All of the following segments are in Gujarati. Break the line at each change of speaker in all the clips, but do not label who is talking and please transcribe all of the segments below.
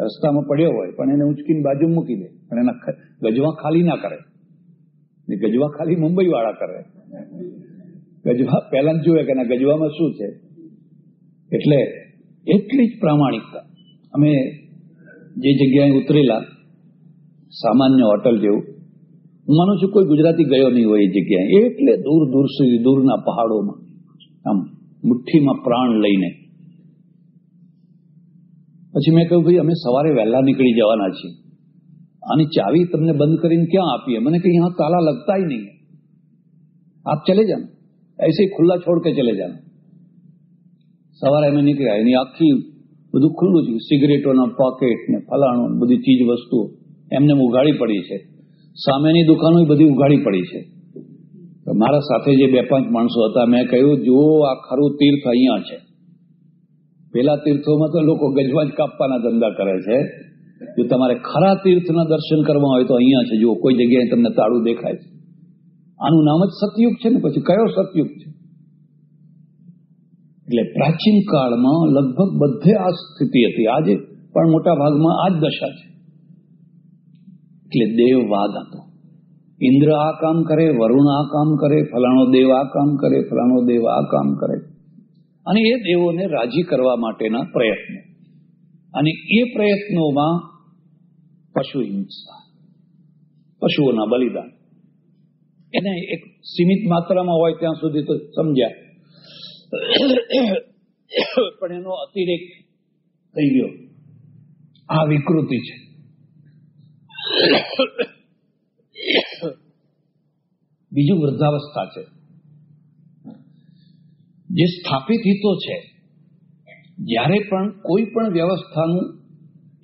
રસ્તામાં પડ્યો હોય પણ એને ઉંચકીને બાજુ મૂકી દે. પણ એના ગજવા ખાલી ના કરે. ને ગજવા ખાલી મુંબઈ વાળા કરે. ગજવા, પહેલા જ જુએ કે એના ગજવામાં શું છે. એટલે એટલી જ પ્રામાણિકતા. અમે જે જગ્યાએ ઉતરેલા, સામાન્ય હોટલ જેવું, હું માનું છું કોઈ ગુજરાતી ગયો નહીં હોય એ જગ્યાએ. એટલે દૂર દૂર સુધી, દૂરના પહાડોમાં, આમ મુઠ્ઠીમાં પ્રાણ લઈને પછી મેં કહ્યું, ભાઈ, અમે સવારે વહેલા નીકળી જવાના છીએ. આની ચાવી તમને બંધ કરીને ક્યાં આપીએ? મને કે યહાં તાલા લગતા હી નહીં. આપ ચલે જાઓ એસે ખુલ્લા છોડ કે ચલે જાઓ? સવારે અમે નીકળ્યા. એની આખી બધું ખુલ્લું છે સિગરેટોના પોકેટ ને ફલાણું બધી ચીજ વસ્તુઓ એમને ઉઘાડી પડી છે. સામેની દુકાનો બધી ઉઘાડી પડી છે. મારા સાથે જે બે પાંચ માણસો હતા, મેં કહ્યું, જુઓ, આ ખરું તીર્થ અહીંયા છે. પેલા તીર્થોમાં તો લોકો ગજવાજ કાપવાના ધંધા કરે છે. જો તમારે ખરા તીર્થના દર્શન કરવા હોય તો અહીંયા છે. જુઓ, કોઈ જગ્યાએ તમને તાળું દેખાય છે. આનું નામ જ સતયુગ છે ને? પછી કયો સતયુગ છે? એટલે પ્રાચીન કાળમાં લગભગ બધે આ સ્થિતિ હતી. આજે પણ મોટા ભાગમાં આ જ દશા છે. એટલે દેવવાદ હતો. ઇન્દ્ર આ કામ કરે, વરુણ આ કામ કરે, ફલાણો દેવ આ કામ કરે, ફલાણો દેવ આ કામ કરે. અને એ દેવોને રાજી કરવા માટેના પ્રયત્નો. અને એ પ્રયત્નોમાં પશુ હિંસા, પશુઓના બલિદાન. એને એક સીમિત માત્રામાં હોય ત્યાં સુધી તો સમજ્યા. પણ એનો અતિરેક થઈ ગયો. આ વિકૃતિ છે. બીજું વૃદ્ધાવસ્થા છે. જે સ્થાપિત હિતો છે, જ્યારે પણ કોઈ પણ વ્યવસ્થાનું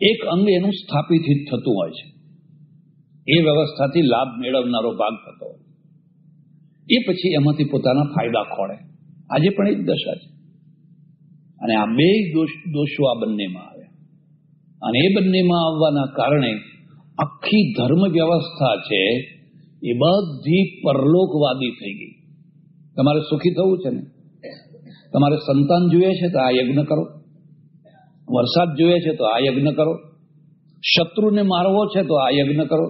એક અંગ એનું સ્થાપિત હિત થતું હોય છે, એ વ્યવસ્થાથી લાભ મેળવનારો ભાગ થતો હોય એ પછી એમાંથી પોતાના ફાયદા ખોળે. આજે પણ એ જ દશા છે. અને આ બે દોષ, દોષો આ બંનેમાં આવ્યા અને એ બંનેમાં આવવાના કારણે આખી ધર્મ વ્યવસ્થા છે એ બધી પરલોકવાદી થઈ ગઈ. તમારે સુખી થવું છે ને? તમારે સંતાન જોઈએ છે તો આ યજ્ઞ કરો. વરસાદ જોઈએ છે તો આ યજ્ઞ કરો. શત્રુને મારવો છે તો આ યજ્ઞ કરો.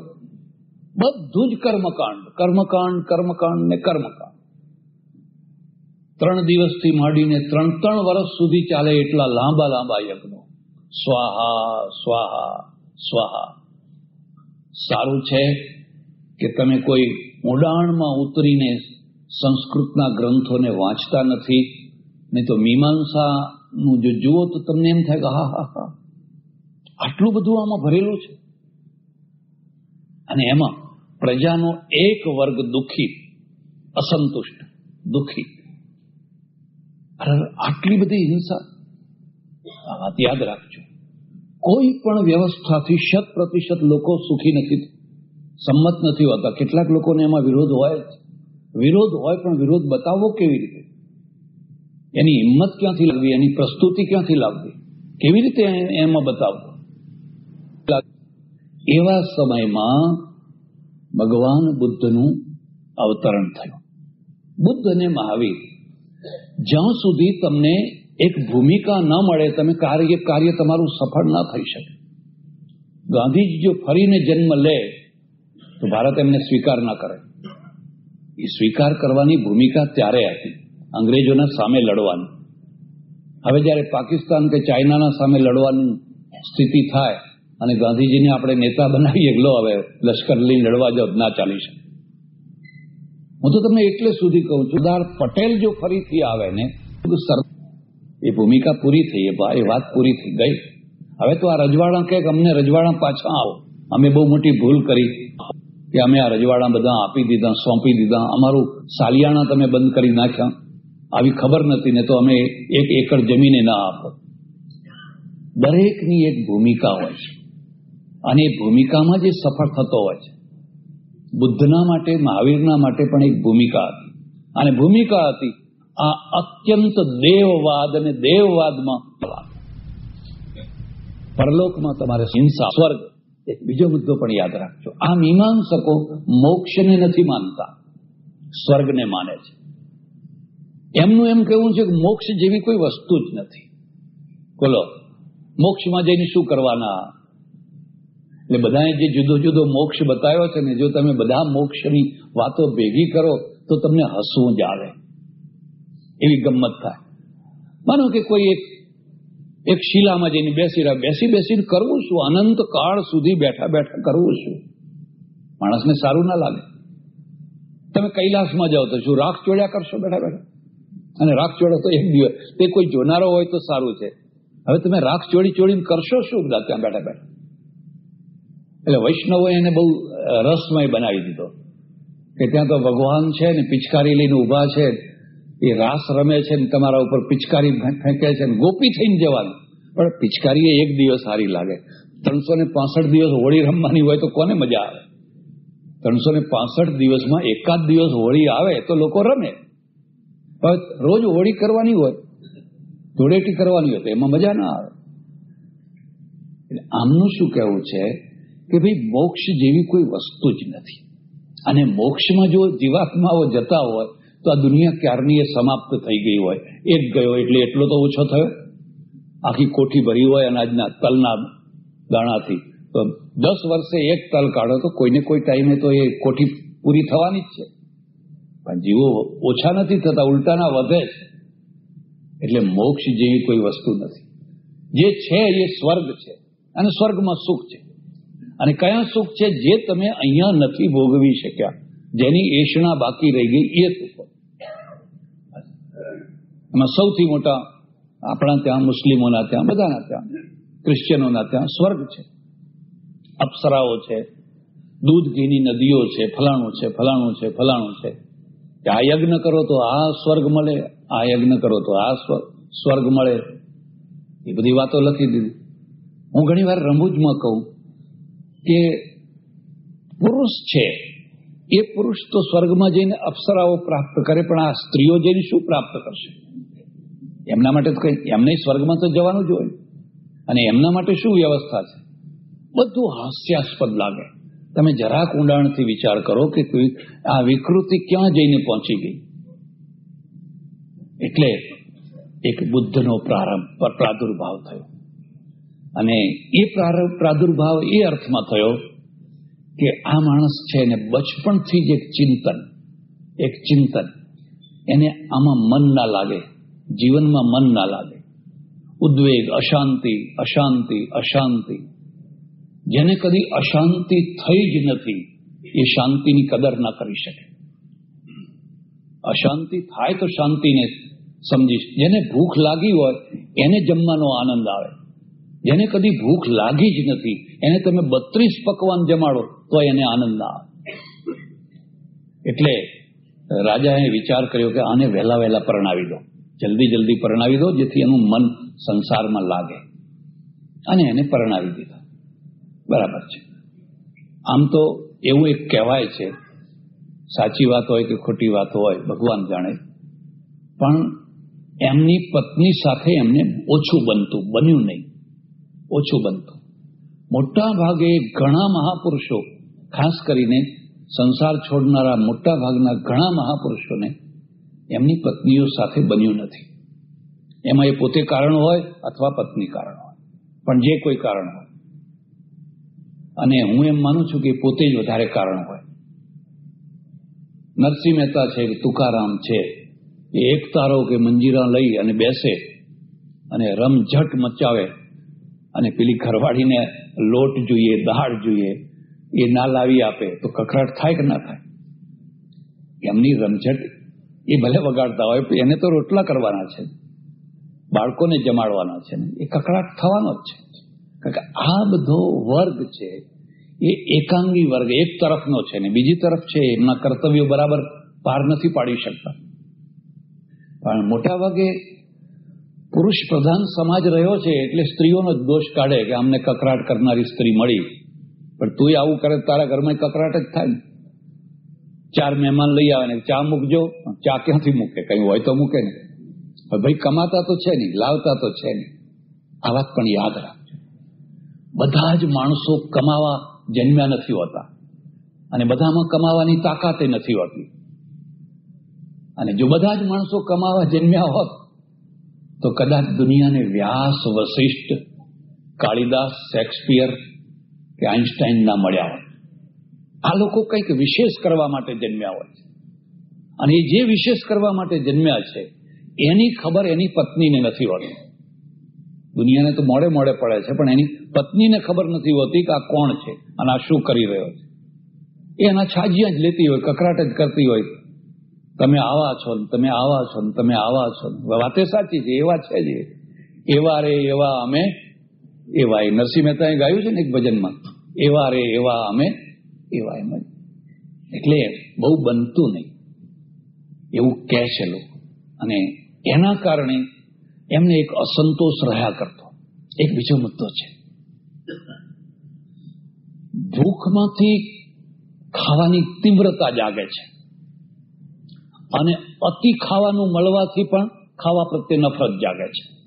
બધું જ કર્મકાંડ કર્મકાંડ કર્મકાંડ ને કર્મકાંડ. ત્રણ દિવસથી માંડીને ત્રણ ત્રણ વર્ષ સુધી ચાલે એટલા લાંબા લાંબા યજ્ઞો. સ્વાહા સ્વાહા સ્વાહા. સારું છે કે તમે કોઈ ઊંડાણમાં ઉતરીને સંસ્કૃતના ગ્રંથોને વાંચતા નથી. નહીં તો મીમાંસાનું જો જુઓ તો તમને એમ થાય કે, હા હા હા. આટલું બધું આમાં ભરેલું છે. અને એમાં પ્રજાનો એક વર્ગ દુઃખી, અસંતુષ્ટ, દુઃખી. આટલી બધી હિંસા. આ વાત યાદ રાખજો. કોઈ પણ વ્યવસ્થાથી શત પ્રતિશત લોકો સુખી નથી સંમત નથી હોતા. કેટલાક લોકોને એમાં વિરોધ હોય વિરોધ હોય પણ વિરોધ બતાવવો કેવી રીતે? એની હિંમત ક્યાંથી લાવવી, એની પ્રસ્તુતિ ક્યાંથી લાવવી? કેવી રીતે એમાં બતાવવું? એવા સમયમાં ભગવાન બુદ્ધનું અવતરણ થયું. બુદ્ધ અને મહાવીર, જ્યાં સુધી તમને એક ભૂમિકા ન મળે, તમે કાર્ય કાર્ય તમારું સફળ ના થઈ શકે. ગાંધીજી જો ફરીને જન્મ લે, તો ભારત એમને સ્વીકાર ના કરે. એ સ્વીકાર કરવાની ભૂમિકા ત્યારે હતી અંગ્રેજોના સામે લડવાની. હવે જ્યારે પાકિસ્તાન કે ચાઇનાના સામે લડવાની સ્થિતિ થાય અને ગાંધીજીને આપણે નેતા બનાવીએ, લો હવે લશ્કર લઈને લડવા જાવ ના ચાલી શકે. હું તો તમને એટલે સુધી કહું છું, સરદાર પટેલ જો ફરીથી આવે ને એ ભૂમિકા પૂરી થઈ એ વાત પૂરી થઈ ગઈ. હવે તો આ રજવાડા કે અમને રજવાડા પાછા આવો. અમે બહુ મોટી ભૂલ કરી કે અમે આ રજવાડા બધા આપી દીધા, સોંપી દીધા. અમારું સાલિયાણા તમે બંધ કરી નાખ્યા. આવી ખબર નથી, ને તો અમે એક એકર જમીને ના આપો. દરેકની એક ભૂમિકા હોય છે. અને એ ભૂમિકામાં જે સફળ થતો હોય છે. બુદ્ધના માટે, મહાવીરના માટે પણ એક ભૂમિકા હતી. અને ભૂમિકા હતી આ અત્યંત દેવવાદ અને દેવવાદમાં. પરલોકમાં તમારે હિંસા, સ્વર્ગ, એક બીજો મુદ્દો પણ યાદ રાખજો. આ મીમાંસકો મોક્ષને નથી માનતા, સ્વર્ગને માને છે. એમનું એમ કહેવું છે કે મોક્ષ જેવી કોઈ વસ્તુ જ નથી. બોલો, મોક્ષમાં જઈને શું કરવાના? એટલે બધાએ જે જુદો જુદો મોક્ષ બતાવ્યો છે ને, જો તમે બધા મોક્ષની વાતો ભેગી કરો, તો તમને હસવું જ આવે. એવી ગમત થાય. માનો કે કોઈ એક એક શિલામાં જઈને બેસી રહ્યા, બેસી બેસીને કરવું શું? અનંત કાળ સુધી બેઠા બેઠા કરવું શું? માણસને સારું ના લાગે. તમે કૈલાસમાં જાઓ તો શું રાખ ચોડ્યા કરશો બેઠા બેઠા? અને રાખ ચોડો તો એક દિવસ. તે કોઈ જોનારો હોય તો સારું છે. હવે તમે રાખ ચોડી ચોડીને કરશો શું બધા ત્યાં બેઠા બેઠા? એટલે વૈષ્ણવો એને બહુ રસમય બનાવી દીધો. કે ત્યાં તો ભગવાન છે ને પિચકારી લઈને ઊભા છે. એ રાસ રમે છે ને તમારા ઉપર પિચકારી ફેંકે છે ને ગોપી થઈને જવાનું. પણ પિચકારી એક દિવસ સારી લાગે. ત્રણસો ને પાસઠ દિવસ હોળી રમવાની હોય તો કોને મજા આવે? ત્રણસો ને પાસઠ દિવસમાં એકાદ દિવસ હોળી આવે તો લોકો રમે. પણ રોજ હોળી કરવાની હોય, ધૂળેટી કરવાની હોય તો એમાં મજા ના આવે. એટલે આમનું શું કહેવું છે કે ભાઈ, મોક્ષ જેવી કોઈ વસ્તુ જ નથી. અને મોક્ષમાં જો જીવાત્માઓ જતા હોય, તો આ દુનિયા ક્યારની એ સમાપ્ત થઈ ગઈ હોય? એક ગયો એટલે એટલો તો ઓછો થયો? આખી કોઠી ભરી હોય અનાજના તલના દાણાથી. તો દસ વર્ષે એક તલ કાઢો તો કોઈને કોઈ ટાઈમે તો એ કોઠી પૂરી થવાની જ છે. પણ જીવો ઓછા નથી થતા, ઉલટાના વધે છે. એટલે મોક્ષ જેવી કોઈ વસ્તુ નથી. જે છે એ સ્વર્ગ છે અને સ્વર્ગમાં સુખ છે. અને કયા સુખ છે જે તમે અહીંયા નથી ભોગવી શક્યા? જેની એષણા બાકી રહી ગઈ એ સુખો એમાં સૌથી મોટા આપણા ત્યાં મુસ્લિમોના ત્યાં, બધાના ત્યાં ક્રિશ્ચિયનોના ત્યાં સ્વર્ગ છે. અપ્સરાઓ છે, દૂધ ઘીની નદીઓ છે, ફલાણું છે ફલાણું છે ફલાણું છે. કે આ યજ્ઞ કરો તો આ સ્વર્ગ મળે, આ યજ્ઞ કરો તો આ સ્વર્ગ મળે. એ બધી વાતો લખી દીધી. હું ઘણી વાર રમૂજમાં કહું કે પુરુષ છે, એ પુરુષ તો સ્વર્ગમાં જઈને અપ્સરાઓ પ્રાપ્ત કરે, પણ આ સ્ત્રીઓ જઈને શું પ્રાપ્ત કરશે? એમના માટે તો કઈ, એમને સ્વર્ગમાં તો જવાનું જ હોય. અને એમના માટે શું વ્યવસ્થા છે? બધું હાસ્યાસ્પદ લાગે. તમે જરાક ઊંડાણથી વિચાર કરો કે આ વિકૃતિ ક્યાં જઈને પહોંચી ગઈ? એટલે એક બુદ્ધનો પ્રારંભ પ્રાદુર્ભાવ થયો. અને એ પ્રાદુર્ભાવ એ અર્થમાં થયો કે આ માણસ છે એને બચપણથી જ એક ચિંતન એક ચિંતન. એને આમાં મન ના લાગે, જીવનમાં મન ના લાગે. ઉદ્વેગ, અશાંતિ અશાંતિ અશાંતિ. જેને કદી અશાંતિ થઈ જ નથી, એ શાંતિની કદર ના કરી શકે. અશાંતિ થાય તો શાંતિને સમજીશ. જેને ભૂખ લાગી હોય, એને જમવાનો આનંદ આવે. જેને કદી ભૂખ લાગી જ નથી, એને તમે બત્રીસ પકવાન જમાડો, તો એને આનંદ ના આવે. એટલે રાજાએ વિચાર કર્યો કે આને વહેલા વહેલા પરણાવી દો. જલ્દી જલ્દી પરણાવી દો, જેથી એનું મન સંસારમાં લાગે. અને એને પરણાવી દીધા. બરાબર છે. આમ તો એવું એક કહેવાય છે, સાચી વાત હોય કે ખોટી વાત હોય, ભગવાન જાણે. પણ એમની પત્ની સાથે એમને ઓછું બનતું, બન્યું નહીં. ઓછું બનતું. મોટા ભાગે ઘણા મહાપુરુષો, ખાસ કરીને સંસાર છોડનારા મોટા ભાગના ઘણા મહાપુરુષોને એમની પત્નીઓ સાથે બન્યું નથી. એમાં એ પોતે કારણ હોય અથવા પત્ની કારણ હોય. પણ જે કોઈ કારણ હોય. અને હું એમ માનું છું કે પોતે જ વધારે કારણ હોય. નરસિંહ મહેતા છે કે તુકારામ છે, એ એક તારો કે મંજીરા લઈ અને બેસે અને રમઝટ મચાવે અને પેલી ઘરવાળીને લોટ જોઈએ, દાળ જોઈએ, એ ના લાવી આપે તો કકરાટ થાય કે ના થાય? એમની રમઝટ એ ભલે વગાડતા હોય એને તો રોટલા કરવાના છે. બાળકોને જમાડવાના છે એ કકરાટ થવાનો જ છે. આ બધો વર્ગ છે, એ એકાંગી વર્ગ, એક તરફનો છે ને બીજી તરફ છે, એમના કર્તવ્યો બરાબર પાર નથી પાડી શકતા. પણ મોટા ભાગે પુરુષ પ્રધાન સમાજ રહ્યો છે, એટલે સ્ત્રીઓનો જ દોષ કાઢે કે અમને કકરાટ કરનારી સ્ત્રી મળી. પણ તું આવું કરે તારા ઘરમાં કકરાટ જ થાય ચાર મહેમાન લઈ આવે ને, ચા મૂકજો, ચા ક્યાંથી મૂકે? કઈ હોય તો મૂકે ને. ભાઈ, કમાતા તો છે નહીં, લાવતા તો છે નહીં. આ વાત પણ યાદ રાખજો બધા જ માણસો કમાવા જન્મ્યા નથી હોતા. અને બધામાં કમાવાની તાકાતે નથી હોતી. અને જો બધા જ માણસો કમાવા જન્મ્યા હોત, તો કદાચ દુનિયાને વ્યાસ વશિષ્ઠ કાળિદાસ શેક્સપિયર કે આઇન્સ્ટાઈન ના મળ્યા હોય આ લોકો કંઈક વિશેષ કરવા માટે જન્મ્યા હોય છે. અને એ જે વિશેષ કરવા માટે જન્મ્યા છે, એની ખબર એની પત્નીને નથી હોતી. દુનિયાને તો મોડે મોડે પડે છે, પણ એની પત્નીને ખબર નથી હોતી કે આ કોણ છે અને આ શું કરી રહ્યો છે. એ એના છાજિયા જ લેતી હોય, કકરાટ જ કરતી હોય. તમે આવા છો ને, તમે આવા છો ને, તમે આવા છો ને. વાતે સાચી છે, એવા છે જ એવા રે એવા અમે, એવા એ નરસિંહ મહેતાએ ગાયું છે ને એક ભજનમાં. એવા રે એવા અમે, એવા એમ. એટલે બહુ બનતું નહીં. એવું કહે છે લોકો. અને એના કારણે એમને એક અસંતોષ રહ્યા કરતો. એક બીજો મુદ્દો છે. ભૂખમાંથી ખાવાની તીવ્રતા જાગે છે. અને અતિ ખાવાનું મળવાથી પણ ખાવા પ્રત્યે નફરત જાગે છે.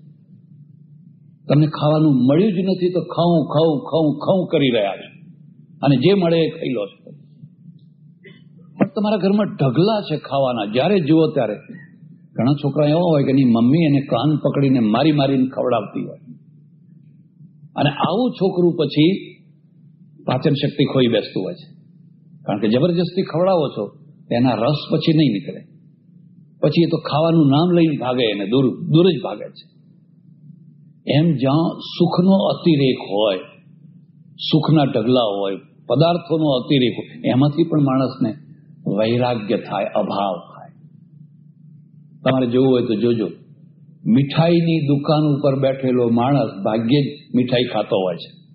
તમને ખાવાનું મળ્યું જ નથી તો ખાઉં ખાઉં ખાઉં ખાઉં કરી રહ્યા છે. અને જે મળે એ ખાઈ લો છો. પણ તમારા ઘરમાં ઢગલા છે ખાવાના. જ્યારે જુઓ ત્યારે ઘણા છોકરા એવા હોય કે એની મમ્મી એને કાન પકડીને મારી મારીને ખવડાવતી હોય. અને આવું છોકરું પછી પાચન શક્તિ ખોઈ બેસતું હોય છે. કારણ કે જબરજસ્તી ખવડાવો છો એના રસ પછી નહીં નીકળે. પછી એ તો ખાવાનું નામ લઈને ભાગે એને દૂર દૂર જ ભાગે છે. એમ જ્યાં સુખનો અતિરેક હોય, સુખના ઢગલા હોય, પદાર્થોનો અતિરેક હોય, એમાંથી પણ માણસને વૈરાગ્ય થાય, અભાવ. તમારે જોવું હોય તો જોજો. મીઠાઈની દુકાન ઉપર બેઠેલો માણસ ભાગ્યે જ મીઠાઈ ખાતો હોય છે.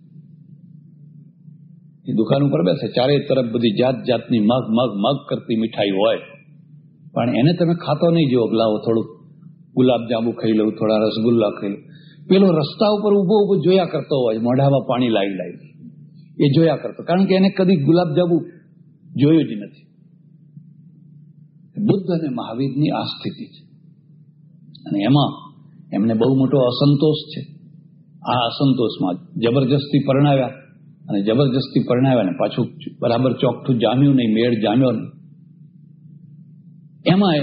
એ દુકાન ઉપર બેસે, ચારે તરફ બધી જાત જાતની મગ મગ મગ કરતી મીઠાઈ હોય. પણ એને તમે ખાતો નહીં જો લાવો થોડુંક ગુલાબ જાંબુ ખાઈ લઉં, થોડા રસગુલ્લા ખાઈ લઉં. પેલો રસ્તા ઉપર ઊભો ઊભો જોયા કરતો હોય, મોઢામાં પાણી લાવી લાવી. એ જોયા કરતો, કારણ કે એને કદી ગુલાબ જાંબુ જોયું જ નથી. બુદ્ધ અને મહાવીરની આ સ્થિતિ છે. અને એમાં એમને બહુ મોટો અસંતોષ છે. આ અસંતોષમાં જબરજસ્તી પરણાવ્યા અને જબરજસ્તી પરણાવ્યા ને પાછું બરાબર ચોખ્ઠું જામ્યું નહીં, મેળ જામ્યો નહીં. એમાં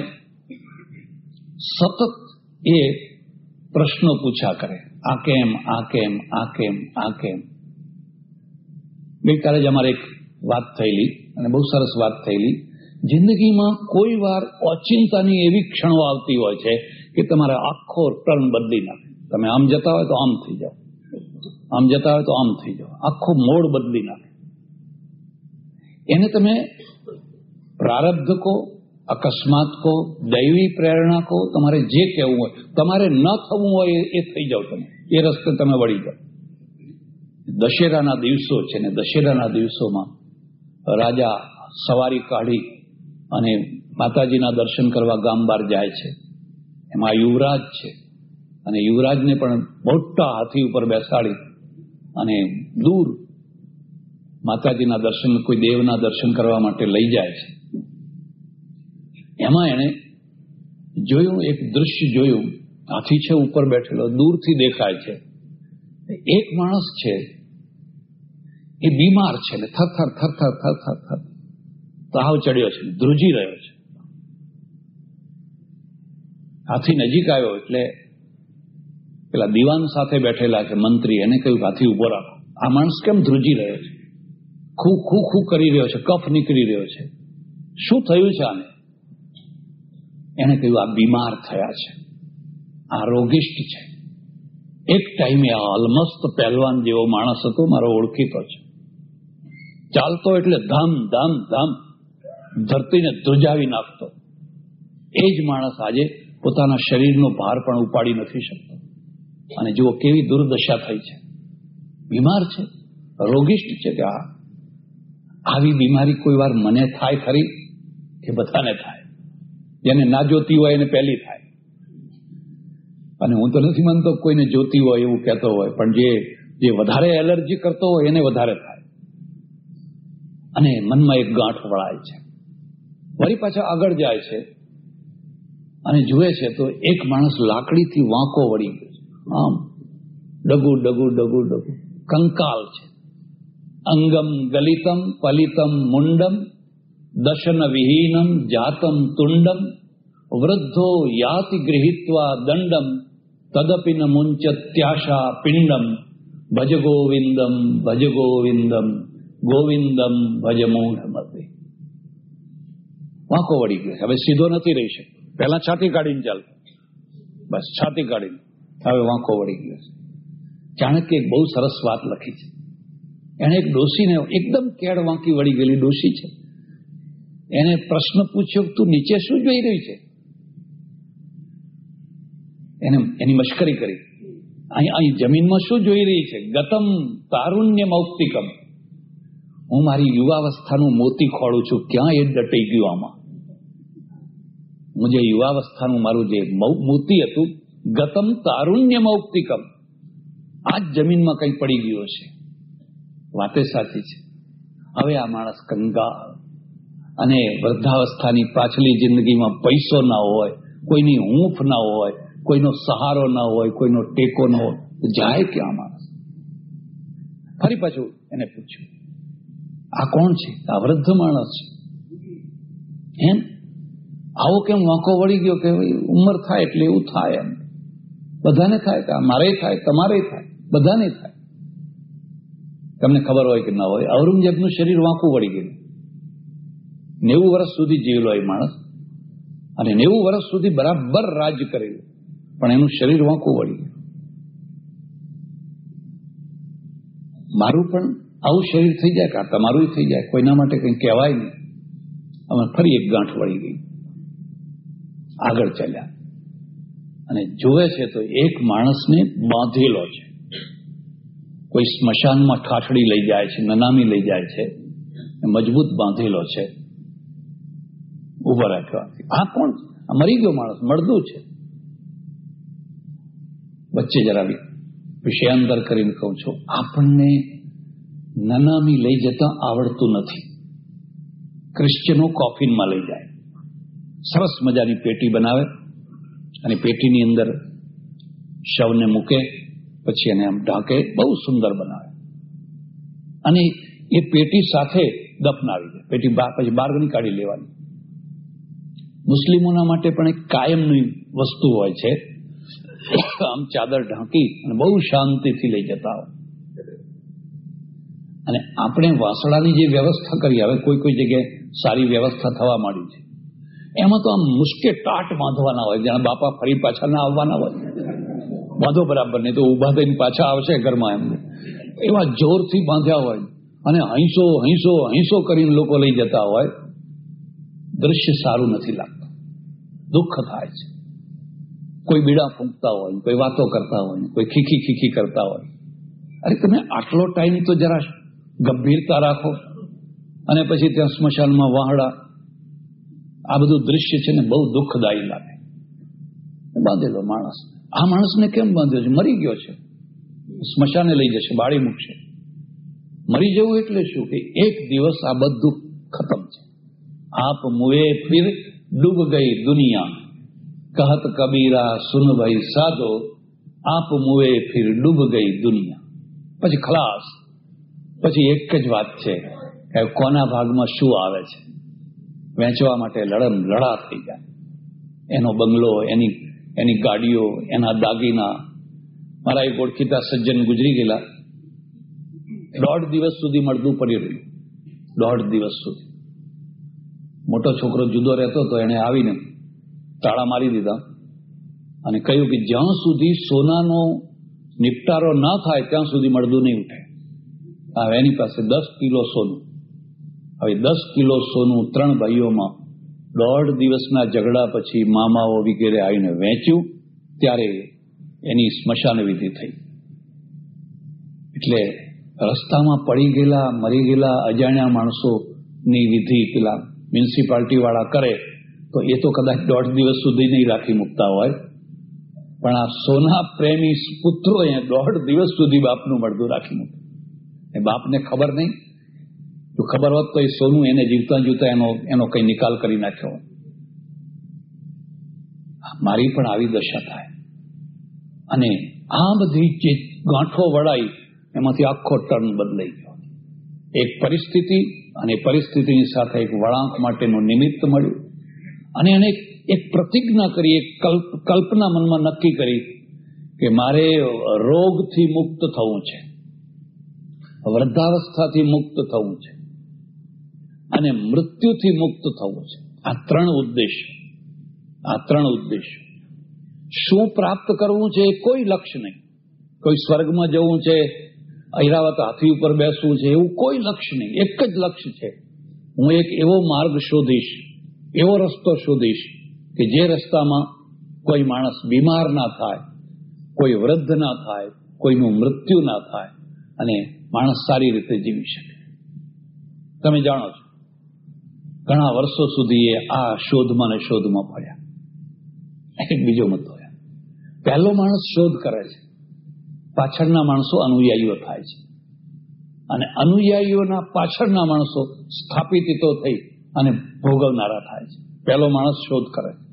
સતત એ પ્રશ્નો પૂછ્યા કરે. આ કેમ આ કેમ આ કેમ આ કેમ? ગઈકાલે જ અમારે એક વાત થયેલી, અને બહુ સરસ વાત થયેલી. જિંદગીમાં કોઈ વાર ઓચિંતાની એવી ક્ષણો આવતી હોય છે કે તમારે આખો ટર્ન બદલી નાખે. તમે આમ જતા હોય તો આમ થઈ જાઓ. આમ જતા હોય તો આમ થઈ જાઓ. આખો મોડ બદલી નાખે. એને તમે પ્રારબ્ધ કો અકસ્માત કો દૈવી પ્રેરણા કો તમારે જે કહેવું હોય, તમારે ન થવું હોય એ થઈ જાઓ તમે. એ રસ્તે તમે વળી જાઓ. દશેરાના દિવસો છે ને દશેરાના દિવસોમાં રાજા સવારી કાઢી અને માતાજીના દર્શન કરવા ગામ બહાર જાય છે. એમાં યુવરાજ છે. અને યુવરાજને પણ મોટા હાથી ઉપર બેસાડી અને દૂર માતાજીના દર્શન, કોઈ દેવના દર્શન કરવા માટે લઈ જાય છે. એમાં એણે જોયું, એક દૃશ્ય જોયું. હાથી છે, ઉપર બેઠેલો, દૂરથી દેખાય છે. એક માણસ છે. એ બીમાર છે ને થર થર થર થર થર થર થર. તાવ ચડ્યો છે, ધ્રુજી રહ્યો છે. હાથી નજીક આવ્યો એટલે પેલા દિવાન સાથે બેઠેલા છે મંત્રી એને કહ્યું હાથી ઊભો રાખો. આ માણસ કેમ ધ્રુજી રહ્યો છે? ખૂ ખૂ ખૂ કરી રહ્યો છે, કફ નીકળી રહ્યો છે. શું થયું છે આને? એને કહ્યું, આ બીમાર થયા છે. આ રોગિષ્ટ છે. એક ટાઈમે આ અલમસ્ત પહેલવાન જેવો માણસ હતો, મારો ઓળખીતો છે. ચાલતો એટલે ધામ ધામ ધામ ધરતીને ધ્રુજાવી નાખતો. એ જ માણસ આજે પોતાના શરીરનો ભાર પણ ઉપાડી નથી શકતો. અને જુઓ કેવી દુર્દશા થઈ છે. બીમાર છે. રોગિષ્ટ છે કે આ આવી બીમારી કોઈ વાર મને થાય ખરી? કે બધાને થાય. જેને ના જોતી હોય એને પહેલી થાય. અને હું તો નથી માનતો કોઈને જોતી હોય એવું કહેતો હોય, પણ જે જે વધારે એલર્જી કરતો હોય એને વધારે થાય. અને મનમાં એક ગાંઠ વળાય છે. વળી પાછા આગળ જાય છે અને જુએ છે તો એક માણસ લાકડીથી વાંકો વળી ગયો આમ, ડગુ ડગુ ડગુ ડગુ. કંકાલ છે. અંગમ ગલિતમ, પલિતમ મુંડમ દશન વિહીનમ, જાતમ તુંડમ, વૃદ્ધો યાતિ ગૃહિત્વા દંડમ, તદપિન મુંચત્યાશા પિંડમ, ભજ ગોવિંદમ ભજ ગોવિંદમ ગોવિંદમ ભજ મૂઢ મતે વાંકો વળી ગયો. હવે સીધો નથી રહી શકે પહેલા છાતી કાઢીને ચાલ. બસ, છાતી કાઢીને. હવે વાંકો વળી ગયો છે. ચાણક્ય એક બહુ સરસ વાત લખી છે. એણે એક ડોશીને એકદમ કેળ વાંકી વળી ગયેલી ડોશી છે. એને પ્રશ્ન પૂછ્યો તું નીચે શું જોઈ રહી છે? એને એની મશ્કરી કરી. અહીં અહીં જમીનમાં શું જોઈ રહી છે? ગતમ તારુણ્ય મૌક્તિકમ. હું મારી યુવાવસ્થાનું મોતી ખોળું છું. ક્યાં એ દટાઈ ગયું આમાં? હું જે યુવાવસ્થાનું મારું જે મૌ- મોતી હતું, ગતમ તારુણ્ય મૌક્તિકમ. આ જ જમીનમાં કંઈ પડી ગયો છે વાતે સાચી છે. હવે આ માણસ કંગાળ. અને વૃદ્ધાવસ્થાની પાછલી જિંદગીમાં પૈસો ના હોય, કોઈની ઊંફ ના હોય, કોઈનો સહારો ના હોય, કોઈનો ટેકો ના હોય જાય ક્યાં માણસ? ફરી પાછું એને પૂછ્યું. આ કોણ છે? આ વૃદ્ધ માણસ છે. એમ? આવો કેમ વાંકો વળી ગયો કે ઉંમર થાય એટલે એવું થાય એમ. બધાને થાય કે મારે થાય, તમારે થાય, બધાને થાય. તમને ખબર હોય કે ના હોય, ઔરંગઝેબનું શરીર વાંકું વળી ગયું. નેવું વર્ષ સુધી જીવેલો એ માણસ અને નેવું વર્ષ સુધી બરાબર રાજ કરેલું, પણ એનું શરીર વાંકું વળી ગયું. મારું પણ આવું શરીર થઈ જાય કે તમારું થઈ જાય, કોઈના માટે કંઈ કહેવાય નહીં. અમે ફરી એક ગાંઠ વળી ગઈ. આગળ ચાલ્યા. અને જોવે છે તો એક માણસને બાંધેલો છે. કોઈ સ્મશાનમાં ઠાઠડી લઈ જાય છે, નનામી લઈ જાય છે મજબૂત બાંધેલો છે. ઊભા રાખ્યો. આ કોણ? આ મરી ગયો માણસ મળદું છે. વચ્ચે જરા વિષયાંતર કરીને કહું છું, આપણને નનામી લઈ જતા આવડતું નથી. ક્રિશ્ચનો કોફિનમાં લઈ જાય. સરસ મજાની પેટી બનાવે અને પેટીની અંદર શવને મૂકે, પછી એને આમ ઢાંકે, બહુ સુંદર બનાવે. અને એ પેટી સાથે દફનાવી દે પેટી પછી બહાર કાઢી લેવાની. મુસ્લિમોના માટે પણ એક કાયમની વસ્તુ હોય છે. આમ ચાદર ઢાંકી અને બહુ શાંતિથી લઈ જતા હોય. અને આપણે વાસણાની જે વ્યવસ્થા કરી, હવે કોઈ કોઈ જગ્યાએ સારી વ્યવસ્થા થવા માંડી છે. એમાં તો આમ મુશ્કેલ ટાટ બાંધવાના હોય જાણે બાપા ફરી પાછા ના આવવાના હોય. બાંધો બરાબર, નહીં તો ઊભા થઈને પાછા આવશે ઘરમાં એમને એવા જોરથી બાંધ્યા હોય અને હૈસો હૈસો હૈસો કરીને લોકો લઈ જતા હોય, દ્રશ્ય સારું નથી લાગતું. દુઃખ થાય છે. કોઈ બીડા ફૂંકતા હોય, કોઈ વાતો કરતા હોય, કોઈ ખીખી ખીખી કરતા હોય. અરે તમે આટલો ટાઈમ તો જરા ગંભીરતા રાખો. અને પછી ત્યાં સ્મશાનમાં વાહડા આ બધું દ્રશ્ય છે ને બહુ દુઃખદાયી લાગે. બાંધેલો માણસ. આ માણસને કેમ બાંધ્યો છે? મરી ગયો છે. સ્મશાને લઈ જશે, બાળી મૂકશે. મરી જવું એટલે શું? કે એક દિવસ આ બધું ખતમ છે. આપ મુએ ફિર ડૂબ ગઈ દુનિયા. કહત કબીરા, સુન સાધો, આપ મુએ ફિર ડૂબ ગઈ દુનિયા. પછી ખલાસ. પછી એક જ વાત છે કોના ભાગમાં શું આવે છે? વેચવા માટે લડમ લડા થઈ જાય. એનો બંગલો, એની એની ગાડીઓ, એના દાગીના. મારા એક ઓળખીતા સજ્જન ગુજરી ગયેલા. દોઢ દિવસ સુધી મળતું પડી રહ્યું. દોઢ દિવસ સુધી. મોટો છોકરો જુદો રહેતો તો એને આવીને તાળા મારી દીધા અને કહ્યું કે જ્યાં સુધી સોનાનો નિપટારો ના થાય, ત્યાં સુધી મળદું નહીં ઉઠે. હવે એની પાસે દસ કિલો સોનું. હવે દસ કિલો સોનું ત્રણ ભાઈઓમાં દોઢ દિવસના ઝઘડા પછી મામાઓ વગેરે આવીને વેચ્યું, ત્યારે એની સ્મશાન વિધિ થઈ. એટલે રસ્તામાં પડી ગયેલા, મરી ગયેલા અજાણ્યા માણસોની વિધિ પેલા મ્યુનિસિપાલિટી વાળા કરે, તો એ તો કદાચ દોઢ દિવસ સુધી નહીં રાખી મૂકતા હોય. પણ આ સોના પ્રેમી પુત્રો એ દોઢ દિવસ સુધી બાપનું મળદું રાખી મૂક્યું. એ બાપને ખબર નહીં જો ખબર હોત તો એ સોનું એને જીવતા જીવતા એનો એનો કઈ નિકાલ કરી નાખ્યો. મારી પણ આવી દશા થાય. અને આ બધી જે ગાંઠો વળાઈ, એમાંથી આખો ટર્ન બદલાઈ ગયો. એક પરિસ્થિતિ અને પરિસ્થિતિની સાથે એક વળાંક માટેનું નિમિત્ત મળ્યું. અને એને એક- પ્રતિજ્ઞા કરી, એક કલ્પ, કલ્પના મનમાં નક્કી કરી કે મારે રોગથી મુક્ત થવું છે. વૃદ્ધાવસ્થાથી મુક્ત થવું છે. અને મૃત્યુથી મુક્ત થવું છે. આ ત્રણ ઉદ્દેશ. આ ત્રણ ઉદ્દેશ. શું પ્રાપ્ત કરવું છે કોઈ લક્ષ્ય નહીં. કોઈ સ્વર્ગમાં જવું છે ઐરાવત હાથી ઉપર બેસવું છે, એવું કોઈ લક્ષ્ય નહીં. એક જ લક્ષ્ય છે. હું એક એવો માર્ગ શોધીશ, એવો રસ્તો શોધીશ કે જે રસ્તામાં કોઈ માણસ બીમાર ના થાય, કોઈ વૃદ્ધ ના થાય, કોઈનું મૃત્યુ ના થાય અને માણસ સારી રીતે જીવી શકે. તમે જાણો છો. ઘણા વર્ષો સુધી એ આ શોધમાં ને શોધમાં પડ્યા. એક બીજો મુદ્દો પહેલો માણસ શોધ કરે છે. પાછળના માણસો અનુયાયીઓ થાય છે. અને અનુયાયીઓના પાછળના માણસો સ્થાપિતો થઈ અને ભોગવનારા થાય છે. પહેલો માણસ શોધ કરે છે.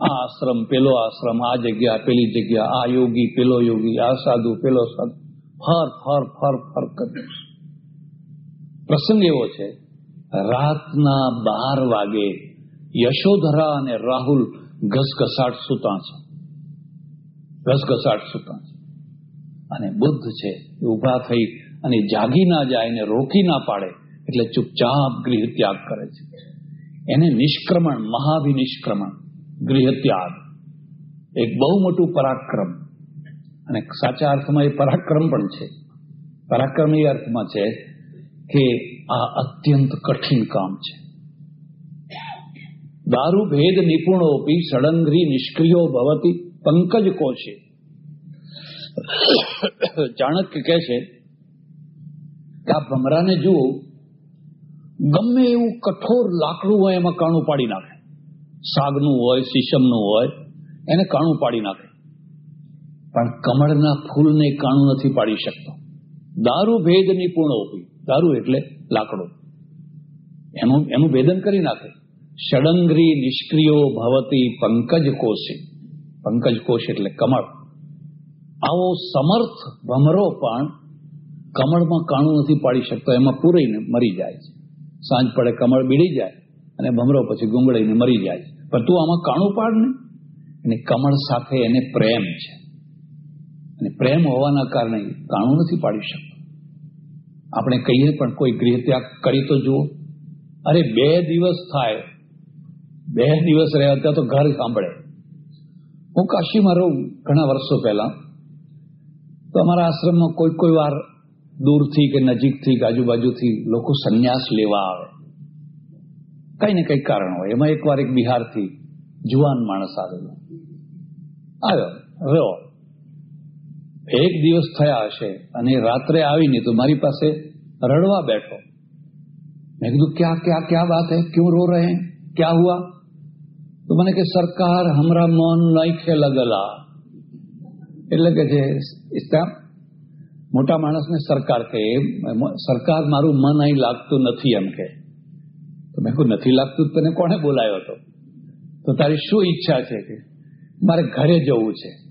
આ આશ્રમ, પેલો આશ્રમ, આ જગ્યા, પેલી જગ્યા, આ યોગી, પેલો યોગી, આ સાધુ, પેલો સાધુ, ફર ફર ફર ફર કરે પ્રસંગ એવો છે રાતના બાર વાગે યશોધરા અને રાહુલ ઘસઘસાટ સુતા છે. ઘસઘસાટ સુતા છે. અને બુદ્ધ છે એ ઊભા થઈ અને જાગી ના જાય ને રોકી ના પાડે એટલે ચૂપચાપ ગૃહ ત્યાગ કરે છે. એને નિષ્ક્રમણ મહાભિનિષ્ક્રમણ ગૃહ ત્યાગ. એક બહુ મોટું પરાક્રમ. અને સાચા અર્થમાં એ પરાક્રમ પણ છે. પરાક્રમ એ અર્થમાં છે કે આ અત્યંત કઠિન કામ છે. દારૂ ભેદ નિપુણોપી સળંગરી નિષ્ક્રિયો ભવતી પંકજ કોશે? ચાણક્ય કહે છે કે આ ભમરાને જુઓ, ગમે એવું કઠોર લાકડું હોય એમાં કાણું પાડી નાખે. સાગનું હોય, શીશમનું હોય, એને કાણું પાડી નાખે. પણ કમળના ફૂલને કાણું નથી પાડી શકતો. દારૂ ભેદ નિપુણોપી. દારૂ એટલે લાકડું. એનું એનું ભેદન કરી નાખે. ષડંગરી નિષ્ક્રિયો ભવતી પંકજ કોશે. પંકજ કોશ એટલે કમળ. આવો સમર્થ ભમરો પણ કમળમાં કાણું નથી પાડી શકતો, એમાં પૂરીને મરી જાય છે. સાંજ પડે કમળ બીડી જાય અને ભમરો પછી ગુંગળીને મરી જાય છે. પણ તું આમાં કાણું પાડ ને. અને કમળ સાથે એને પ્રેમ છે. અને પ્રેમ હોવાના કારણે કાણું નથી પાડી શકતો. આપણે કહીએ પણ કોઈ ગૃહ ત્યાગ કરી તો જુઓ. અરે બે દિવસ થાય. બે દિવસ રહ્યા ત્યાં તો ઘર સાંભળે. હું કાશીમાં રહું ઘણા વર્ષો પહેલા. તો અમારા આશ્રમમાં કોઈ કોઈ વાર દૂરથી કે નજીકથી કે આજુબાજુથી લોકો સંન્યાસ લેવા આવે. કઈ ને કઈ કારણ હોય. એમાં એકવાર એક બિહારથી જુવાન માણસ આવેલો. આવ્યો. રહ્યો. એક દિવસ થયા હશે અને રાત્રે આવીને તો મારી પાસે રડવા બેઠો. મેં કીધું, ક્યાં ક્યાં ક્યાં વાત હે? ક્યું રો રહે ક્યાં હુઆ? તો મને કે, સરકાર હમરા મન નાખે લગલા. એટલે કે જે મોટા માણસને સરકાર કહે, સરકાર મારું મન અહીં લાગતું નથી એમ કે તો મેં કહું નથી લાગતું તને કોને બોલાયો હતો? તો તારી શું ઈચ્છા છે કે મારે ઘરે જવું છે?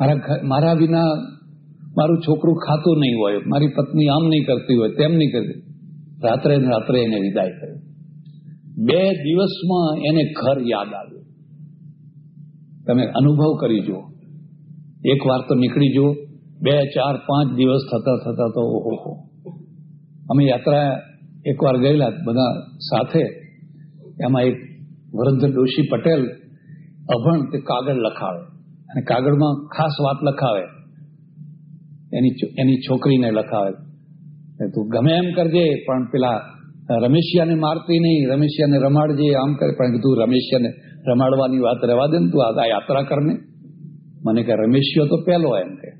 મારા મારા વિના મારું છોકરું ખાતું નહીં હોય, મારી પત્ની આમ નહીં કરતી હોય, તેમ નહીં કરતી. રાત્રે રાત્રે એને વિદાય કર્યો બે દિવસમાં એને ઘર યાદ આવ્યું. તમે અનુભવ કરી જુઓ. એક વાર તો નીકળી જુઓ. બે, ચાર, પાંચ દિવસ થતા થતા તો ઓહો. અમે યાત્રા એકવાર ગયેલા બધા સાથે. એમાં એક વૃદ્ધ ડોશી પટેલ અભણ તે કાગળ લખાવે. અને કાગળમાં ખાસ વાત લખાવે. એની એની છોકરીને લખાવે. તું ગમે એમ કરજે, પણ પેલા રમેશિયાને મારતી નહીં, રમેશિયાને રમાડજે, આમ કરે. પણ તું રમેશિયાને રમાડવાની વાત રહેવા દે ને તું, આ યાત્રા કરને. મને કે રમેશિયો તો પહેલો એમ કે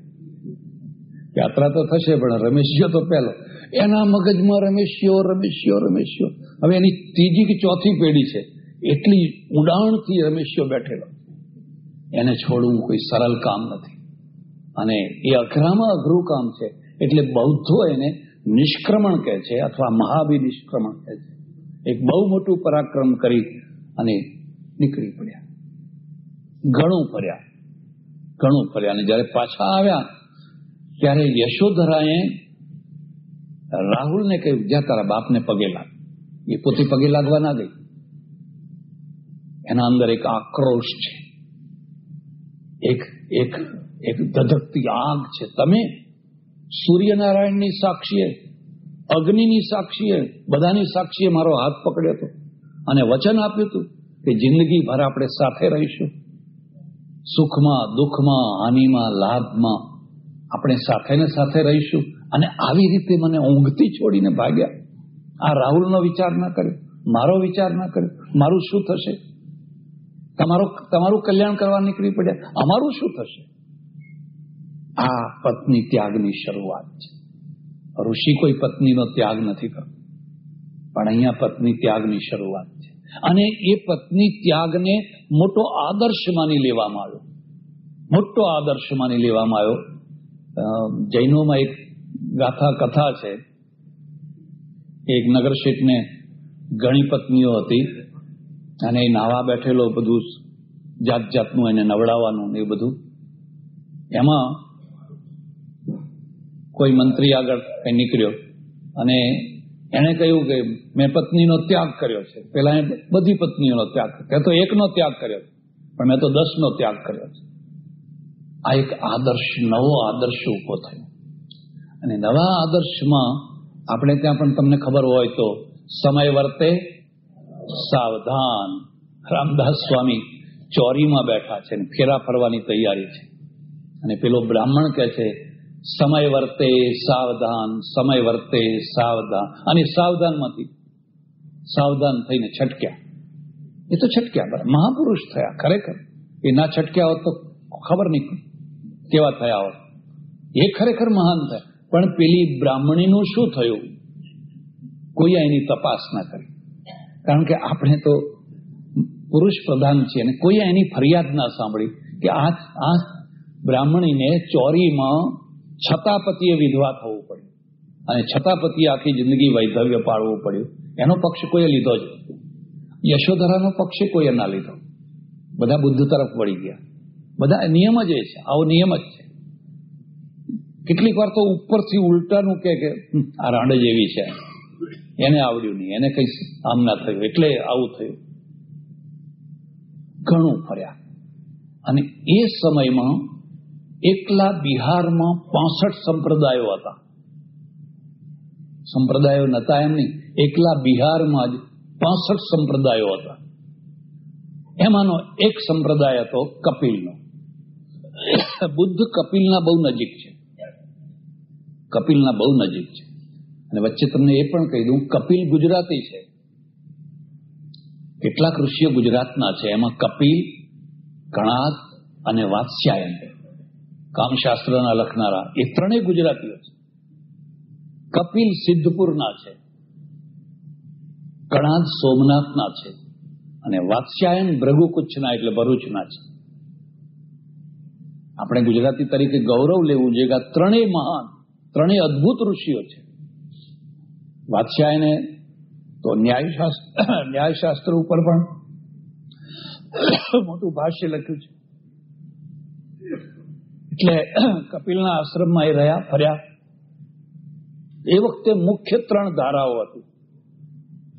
યાત્રા તો થશે, પણ રમેશિયો તો પહેલો એના મગજમાં રમેશિયો રમેશિયો રમેશિયો. હવે એની ત્રીજી કે ચોથી પેઢી છે. એટલી ઊંડાણથી રમેશિયો બેઠેલો. એને છોડવું કોઈ સરળ કામ નથી. અને એ અઘરામાં અઘરું કામ છે, એટલે બૌદ્ધો એને નિષ્ક્રમણ કહે છે, અથવા મહાભી નિષ્ક્રમણ કહે છે. એક બહુ મોટું પરાક્રમ કરી અને નીકળી પડ્યા. ઘણું ફર્યા. ઘણું ફર્યા. અને જયારે પાછા આવ્યા, ત્યારે યશોધરાએ રાહુલને કહ્યું જ્યાં તારા બાપને પગે લાગ. એ પોતે પગે લાગવા ના ગઈ. એના અંદર એક આક્રોશ છે. એક એક એક ધધકતી આગ છે. તમે સૂર્યનારાયણની સાક્ષીએ, અગ્નિની સાક્ષીએ, બધાની સાક્ષીએ મારો હાથ પકડ્યો હતો. અને વચન આપ્યું હતું કે જિંદગીભર આપણે સાથે રહીશું. સુખમાં, દુઃખમાં, હાનિમાં, લાભમાં આપણે સાથે ને સાથે રહીશું. અને આવી રીતે મને ઊંઘથી છોડીને ભાગ્યા. આ રાહુલનો વિચાર ના કર્યો. મારો વિચાર ના કર્યો. મારું શું થશે? તમારો તમારું કલ્યાણ કરવા નીકળી પડ્યા. અમારું શું થશે? આ પત્ની ત્યાગની શરૂઆત છે. ઋષિ કોઈ પત્નીનો ત્યાગ નથી કરતો. પણ અહીંયા પત્ની ત્યાગની શરૂઆત છે. અને એ પત્ની ત્યાગને મોટો આદર્શ માની લેવામાં આવ્યો. મોટો આદર્શ માની લેવામાં આવ્યો. જૈનોમાં એક ગાથા કથા છે. એક નગર શેઠને ઘણી પત્નીઓ હતી. અને એ નાવા બેઠેલો બધું જાત જાતનું એને નવડાવવાનું એ બધું. એમાં કોઈ મંત્રી આગળ કઈ નીકળ્યો અને એણે કહ્યું કે મેં પત્નીનો ત્યાગ કર્યો છે. પેલા બધી પત્નીઓનો ત્યાગ કર્યો. તો એકનો ત્યાગ કર્યો પણ મેં તો દસનો ત્યાગ કર્યો છે. આ એક આદર્શ, નવો આદર્શ ઊભો થયો. અને નવા આદર્શમાં આપણે ત્યાં પણ તમને ખબર હોય તો સમય વર્તે સાવધાન. રામદાસ સ્વામી ચોરીમાં બેઠા છે ફેરા ફરવાની તૈયારી છે. અને પેલો બ્રાહ્મણ કે છે, સમય વર્તે સાવધાન, સમય વર્તે સાવધાન. અને સાવધાનમાંથી, સાવધાન થઈને છટક્યા. એ તો છટક્યા બરાબર મહાપુરુષ થયા, ખરેખર. એ ના છટક્યા હોત તો ખબર નહીં કેવા થયા હોત. એ ખરેખર મહાન થયા. પણ પેલી બ્રાહ્મણીનું શું થયું? કોઈ એની તપાસ ના કરી. કારણ કે આપણે તો પુરુષ પ્રધાન છીએ અને કોઈ એની ફરિયાદ ના સાંભળી કે આ આ બ્રાહ્મણીને ચોરીમાં છતાપતિએ વિધવા થવું પડ્યું. અને છતાપતિએ આખી જિંદગી વૈધવ્ય પાળવું પડ્યું. એનો પક્ષ કોઈએ લીધો જ યશોધરાનો પક્ષ કોઈએ ના લીધો. બધા બુદ્ધ તરફ વળી ગયા. બધા નિયમ જ એ છે. આવો નિયમ જ છે. કેટલીક વાર તો ઉપરથી ઉલટાનું કે આ રાંડ જ એવી છે. એને આવડ્યું નહીં. એને કઈ આમ ના થયું. એટલે આવું થયું. ઘણું ફર્યા. અને એ સમયમાં એકલા બિહારમાં પાસઠ સંપ્રદાયો હતા. સંપ્રદાયો નતા એમ નહીં. એકલા બિહારમાં જ પાસઠ સંપ્રદાયો હતા. એમાંનો એક સંપ્રદાય હતો કપિલનો. બુદ્ધ કપિલના બહુ નજીક છે. કપિલના બહુ નજીક છે. અને વચ્ચે તમને એ પણ કહી દઉં, કપિલ ગુજરાતી છે. કેટલાક ઋષિઓ ગુજરાતના છે, એમાં કપિલ કણાદ અને વાત્સ્યાયન કામશાસ્ત્રના લખનારા એ ત્રણેય ગુજરાતીઓ છે. કપિલ સિદ્ધપુરના છે કણાદ સોમનાથના છે, અને વાત્સ્યાયન ભૃગુકુચ્છના એટલે ભરૂચના છે. આપણે ગુજરાતી તરીકે ગૌરવ લેવું જોઈએ કે આ ત્રણેય મહાન, ત્રણેય અદભુત ઋષિઓ છે. વાત્સ્યાયને તો ન્યાયશાસ્ત્ર ન્યાયશાસ્ત્ર ઉપર પણ મોટું ભાષ્ય લખ્યું છે. એટલે કપિલના આશ્રમમાં એ રહ્યા, ફર્યા. એ વખતે મુખ્ય ત્રણ ધારાઓ હતી.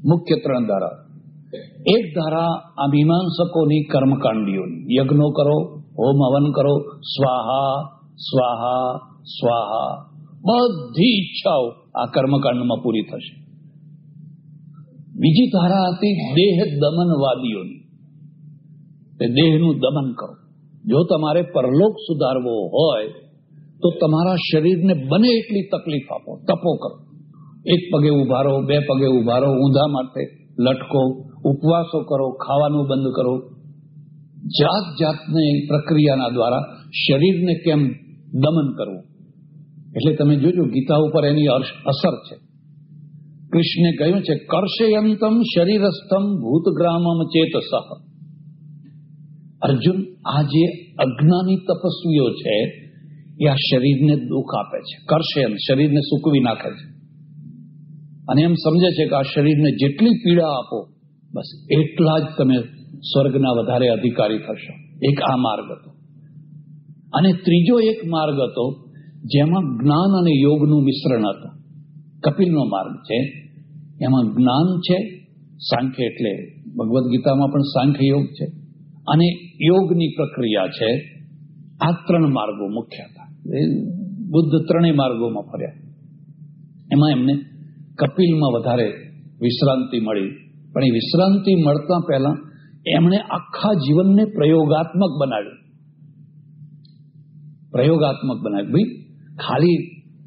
મુખ્ય ત્રણ ધારા એક ધારા આ મીમાંસકોની કર્મકાંડીઓની. યજ્ઞો કરો, હોમ હવન કરો, સ્વાહા સ્વાહા સ્વાહા. બધી ઈચ્છાઓ આ કર્મકાંડમાં પૂરી થશે. બીજી ધારા હતી દેહ દમનવાદીઓની. દેહનું દમન કરો. જો તમારે પરલોક સુધારવો હોય, તો તમારા શરીરને બને એટલી તકલીફ આપો. તપો કરો. એક પગે ઊભા રહો, બે પગે ઊભા રહો, ઊંધા માટે લટકો, ઉપવાસો કરો, ખાવાનું બંધ કરો. જાત જાતની પ્રક્રિયાના દ્વારા શરીરને કેમ દમન કરવું? એટલે તમે જોજો, ગીતા ઉપર એની અસર છે. કૃષ્ણે કહ્યું છે, કર્ષયંતમ શરીરસ્થમ ભૂતગ્રામમ ચેતસઃ. અર્જુન, આ જે અજ્ઞાની તપસ્વીઓ છે, એ આ શરીરને દુઃખ આપે છે. કરશયન શરીરને સૂકવી નાખે છે. અને એમ સમજે છે કે આ શરીરને જેટલી પીડા આપો, બસ એટલા જ તમે સ્વર્ગના વધારે અધિકારી થશો. એક આ માર્ગ હતો. અને ત્રીજો એક માર્ગ હતો જેમાં જ્ઞાન અને યોગનું મિશ્રણ હતું. કપિલનો માર્ગ છે. એમાં જ્ઞાન છે. સાંખ્ય એટલે ભગવદ્ ગીતામાં પણ સાંખ્ય યોગ છે. અને યોગની પ્રક્રિયા છે. આ ત્રણ માર્ગો મુખ્ય હતા. બુદ્ધ ત્રણેય માર્ગોમાં ફર્યા. એમાં એમને કપિલમાં વધારે વિશ્રાંતિ મળી. પણ એ વિશ્રાંતિ મળતા પહેલા એમણે આખા જીવનને પ્રયોગાત્મક બનાવ્યું. પ્રયોગાત્મક બનાવ્યું. ભાઈ ખાલી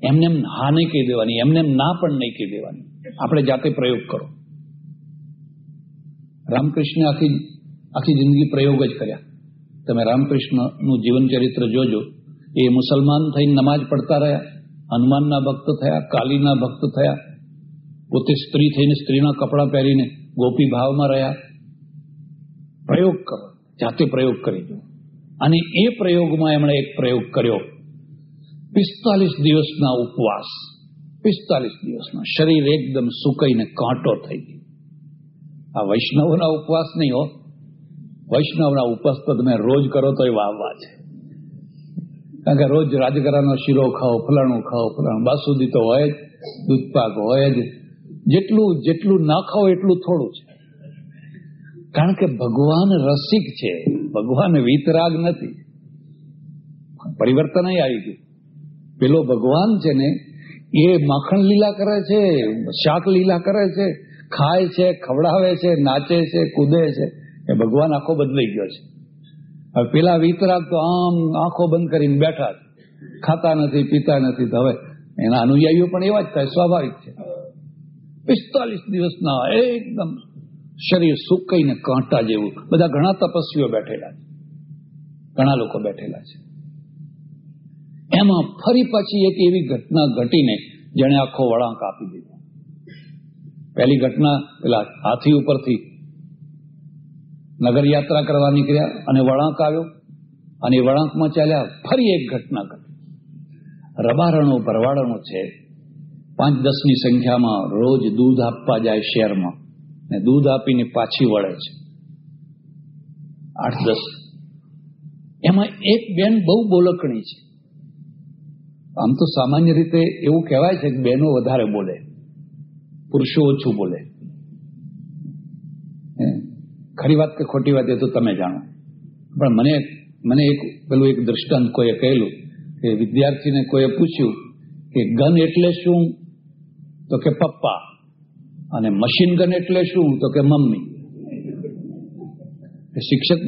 એમને એમ હા નહીં કહી દેવાની, એમને એમ ના પણ નહીં કહી દેવાની. આપણે જાતે પ્રયોગ કરો. રામકૃષ્ણ આખી આખી જિંદગી પ્રયોગ જ કર્યા. તમે રામકૃષ્ણનું જીવન ચરિત્ર જોજો. એ મુસલમાન થઈને નમાજ પડતા રહ્યા, હનુમાનના ભક્ત થયા, કાલીના ભક્ત થયા, પોતે સ્ત્રી થઈને સ્ત્રીના કપડાં પહેરીને ગોપી ભાવમાં રહ્યા. પ્રયોગ કરો, જાતે પ્રયોગ કરી દો અને એ પ્રયોગમાં એમણે એક પ્રયોગ કર્યો. પિસ્તાલીસ દિવસના ઉપવાસ, પિસ્તાલીસ દિવસના શરીર એકદમ સુકાઈને કાંટો થઈ ગયો. આ વૈષ્ણવના ઉપવાસ નહીં હો. વૈષ્ણવના ઉપવાસ તો તમે રોજ કરો તો એ વાવવા છે. કારણ કે રોજ રાજગરાનો શીરો ખાઓ, ફલાણું ખાઓ, ફલાણું. બાસુદી તો હોય જ, દૂધપાક હોય જ. જેટલું જેટલું ના ખાઓ એટલું થોડું છે. કારણ કે ભગવાન રસિક છે. ભગવાન વિતરાગ નથી. પરિવર્તન આવી ગયું. પેલો ભગવાન છે ને, એ માખણ લીલા કરે છે, શાક લીલા કરે છે, ખાય છે, ખવડાવે છે, નાચે છે, કૂદે છે. એ ભગવાન આખો બદલાઈ ગયો છે. હવે પેલા વિતરાગ તો આમ આંખો બંધ કરીને બેઠા ખાતા નથી, પીતા નથી. હવે એના અનુયાયીઓ પણ એવા જ થાય, સ્વાભાવિક છે. પિસ્તાલીસ દિવસના એકદમ શરીર સુકાઈને કાંટા જેવું. બધા ઘણા તપસ્વીઓ બેઠેલા છે. ઘણા લોકો બેઠેલા છે. એમાં ફરી પછી એક એવી ઘટના ઘટીને જેણે આખો વળાંક આપી દીધો. પહેલી ઘટના પેલા હાથી ઉપરથી નગર યાત્રા કરવા નીકળ્યા અને વળાંક આવ્યો અને વળાંકમાં ચાલ્યા ફરી એક ઘટના ઘટી. રબારણો ભરવાડણો છે. પાંચ દસની સંખ્યામાં રોજ દૂધ આપવા જાય શહેરમાં ને દૂધ આપીને પાછી વળે છે. આઠ દસ. એમાં એક બેન બહુ બોલકણી છે. આમ તો સામાન્ય રીતે એવું કહેવાય છે કે બહેનો વધારે બોલે, પુરુષો ઓછું બોલે. ખરી વાત કે ખોટી વાત એ તો તમે જાણો. પણ મને મને એક, પેલું એક દ્રષ્ટાંત કોઈએ કહેલું કે વિદ્યાર્થીને કોઈએ પૂછ્યું કે ગન એટલે શું? તો કે પપ્પા. અને મશીન ગન એટલે શું? તો કે મમ્મી. શિક્ષક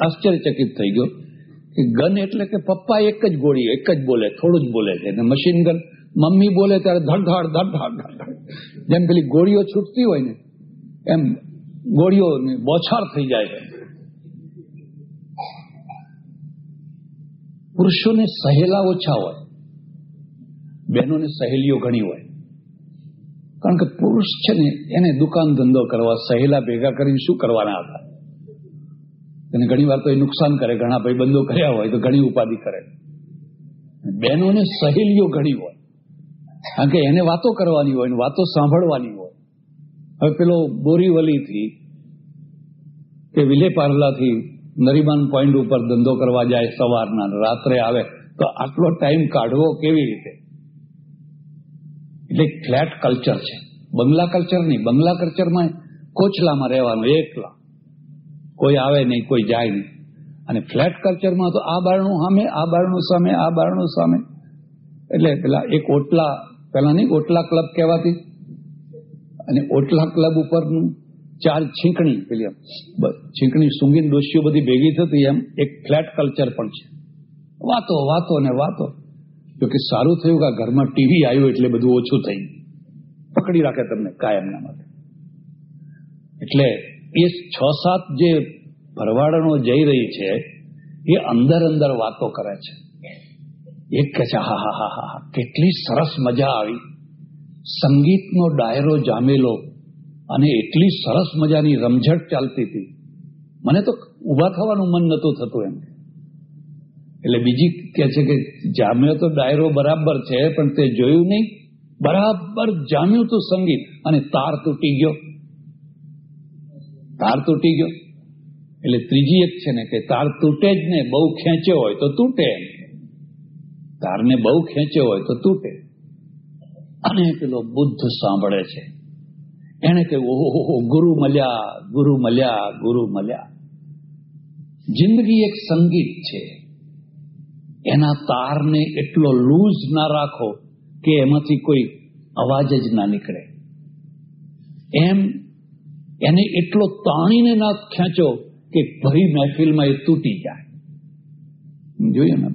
આશ્ચર્યચકિત થઈ ગયો. ગન એટલે કે પપ્પા એક જ ગોળી, એક જ બોલે, થોડું જ બોલે છે. અને મશીન ગન મમ્મી બોલે ત્યારે ધડધડ ધડધડ ધડધડ જેમ પેલી ગોળીઓ છૂટતી હોય ને, એમ ગોળીઓ બોછાર થઈ જાય છે. પુરુષોને સહેલા ઓછા હોય, બહેનોને સહેલીઓ ઘણી હોય. કારણ કે પુરુષ છે ને, એને દુકાન ધંધો કરવા, સહેલા ભેગા કરીને શું કરવાના હતા? એને ઘણી વાર તો એ નુકસાન કરે. ઘણા ભાઈ બંધો કર્યા હોય તો ઘણી ઉપાધિ કરે. બહેનોને સહેલીઓ ઘણી હોય. કારણ કે એને વાતો કરવાની હોય વાતો સાંભળવાની હોય. હવે પેલો બોરીવલીથી કે વિલે પાર્લાથી નરીમાન પોઈન્ટ ઉપર ધંધો કરવા જાય સવારના, રાત્રે આવે, તો આટલો ટાઈમ કાઢવો કેવી રીતે? એટલે ફ્લેટ કલ્ચર છે. બંગલા કલ્ચર નહીં, બંગલા કલ્ચરમાં કોચલામાં રહેવાનું, એકલા. કોઈ આવે નહીં, કોઈ જાય નહીં. અને ફ્લેટ કલ્ચરમાં તો આ બારણું સામે, આ બારણું સામે, આ બારણું સામે. એટલે પેલા એક ઓટલા, પેલા નહીં, ઓટલા ક્લબ કહેવાતી. અને ઓટલા ક્લબ ઉપરનું ચાર છીંકણી, પેલી છીંકણી સુંગીન દોશીઓ બધી ભેગી થતી એમ, એક ફ્લેટ કલ્ચર પણ છે. વાતો વાતો ને વાતો. જોકે સારું થયું કે ઘરમાં ટીવી આવ્યું એટલે બધું ઓછું થઈ પકડી રાખે તમને કાયમના માટે. એટલે એ છ સાત જે ભરવાડણો જઈ રહી છે, એ અંદર અંદર વાતો કરે છે. એક કહે છે, હા હા હા હા, કેટલી સરસ મજા આવી. સંગીતનો ડાયરો જામેલો અને એટલી સરસ મજાની રમઝટ ચાલતી હતી. મને તો ઊભા થવાનું મન નહોતું થતું એમ. એટલે બીજી કે છે કે, જામ્યો તો ડાયરો બરાબર છે, પણ તે જોયું નહીં. બરાબર જામ્યું તું સંગીત અને તાર તૂટી ગયો. તાર તૂટી ગયો. એટલે ત્રીજી એક છે ને કે તાર તૂટે જ ને બહુ ખેંચ્યો હોય તો તૂટે. તારને બહુ ખેંચ્યો હોય તો તૂટે. અને પેલો બુદ્ધ સાંભળે છે. એને કે ઓહો ગુરુ મળ્યા ગુરુ મળ્યા ગુરુ મળ્યા જિંદગી એક સંગીત છે. એના તારને એટલો લૂઝ ના રાખો કે એમાંથી કોઈ અવાજ જ ના નીકળે. એમ એને એટલો તાણીને ના ખેંચો કે ભરી મહેફિલમાં એ તૂટી જાય. જોઈએ ને,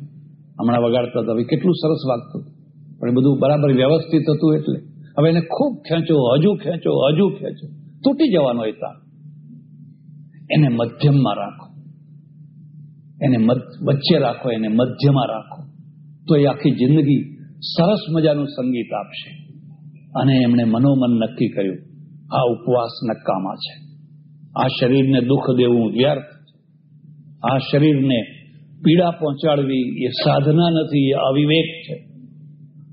હમણાં વગાડતા હતા કેટલું સરસ વાગતું. પણ બધું બરાબર વ્યવસ્થિત હતું એટલે. હવે એને ખૂબ ખેંચો, હજુ ખેંચો હજુ ખેંચો. તૂટી જવાનો એ તાર એને મધ્યમમાં રાખો. એને વચ્ચે રાખો, એને મધ્યમાં રાખો. તો એ આખી જિંદગી સરસ મજાનું સંગીત આપશે. અને એમણે મનોમન નક્કી કર્યું. આ ઉપવાસ નકામા છે. આ શરીરને દુઃખ દેવું વ્યર્થ આ શરીરને પીડા પહોંચાડવી એ સાધના નથી, એ અવિવેક છે.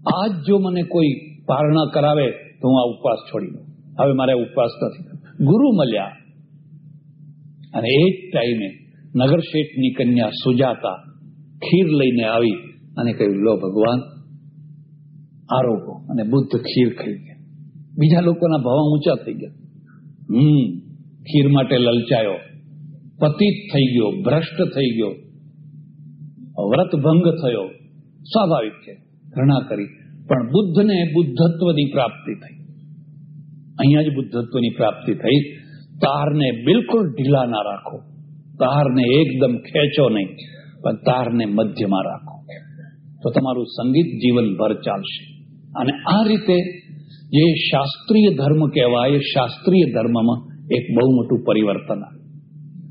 આજ જો મને કોઈ પારણા કરાવે તો હું આ ઉપવાસ છોડી દઉં. હવે મારે ઉપવાસ નથી ગુરુ મળ્યા. અને એ જ ટાઈમે નગરશેઠની કન્યા સુજાતા ખીર લઈને આવી અને કહ્યું, લો ભગવાન આરોગો અને બુદ્ધ ખીર ખાઈ બીજા લોકોના ભાવ ઊંચા થઈ ગયા. હમ, ખીર માટે લલચાયો. પતિત થઈ ગયો, ભ્રષ્ટ થઈ ગયો. વ્રતભંગ થયો. સ્વાભાવિક છે, ઘૃણા કરી. પણ બુદ્ધને બુદ્ધત્વની પ્રાપ્તિ થઈ. અહીંયા જ બુદ્ધત્વની પ્રાપ્તિ થઈ. તારને બિલકુલ ઢીલા ના રાખો. તારને એકદમ ખેંચો નહીં, પણ તારને મધ્યમાં રાખો. તો તમારું સંગીત જીવનભર ચાલશે. અને આ રીતે જે શાસ્ત્રીય ધર્મ કહેવાય, એ શાસ્ત્રીય ધર્મમાં એક બહુ મોટું પરિવર્તન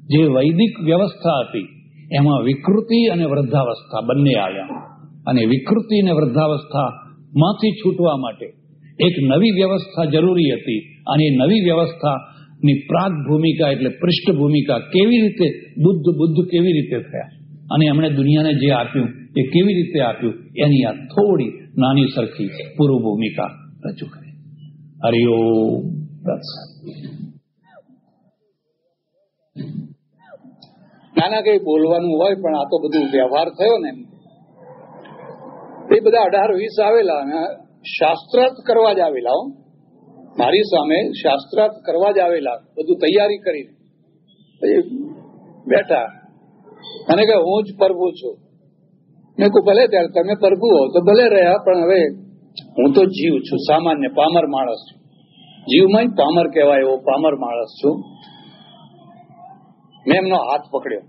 જે વૈદિક વ્યવસ્થા હતી, એમાં વિકૃતિ અને વૃદ્ધાવસ્થા બંને આવ્યા. અને વિકૃતિ અને વૃદ્ધાવસ્થામાંથી છૂટવા માટે એક નવી વ્યવસ્થા જરૂરી હતી અને એ નવી વ્યવસ્થાની પ્રાગ ભૂમિકા એટલે પૃષ્ઠ ભૂમિકા કેવી રીતે બુદ્ધ બુદ્ધ કેવી રીતે થયા? અને એમણે દુનિયાને જે આપ્યું, એ કેવી રીતે આપ્યું? એની આ થોડી નાની સરખી પૂર્વ ભૂમિકા રજૂ કરી. હરિઓમ
નાના કઈ બોલવાનું હોય, પણ આ તો બધું વ્યવહાર થયો ને એ બધા અઢાર વીસ આવેલા અને શાસ્ત્રાર્થ કરવા જ આવેલા મારી સામે શાસ્ત્રાર્થ કરવા જ આવેલા, બધું તૈયારી કરી પછી બેઠા. અને કે હું જ પ્રભુ છું. મેં કહું ભલે ત્યારે તમે પ્રભુ હો તો ભલે રહ્યા, પણ હવે હું તો જીવ છું, સામાન્ય પામર માણસ છું. જીવમાં પામર કહેવાય એવો પામર માણસ છું. મેં એમનો હાથ પકડ્યો.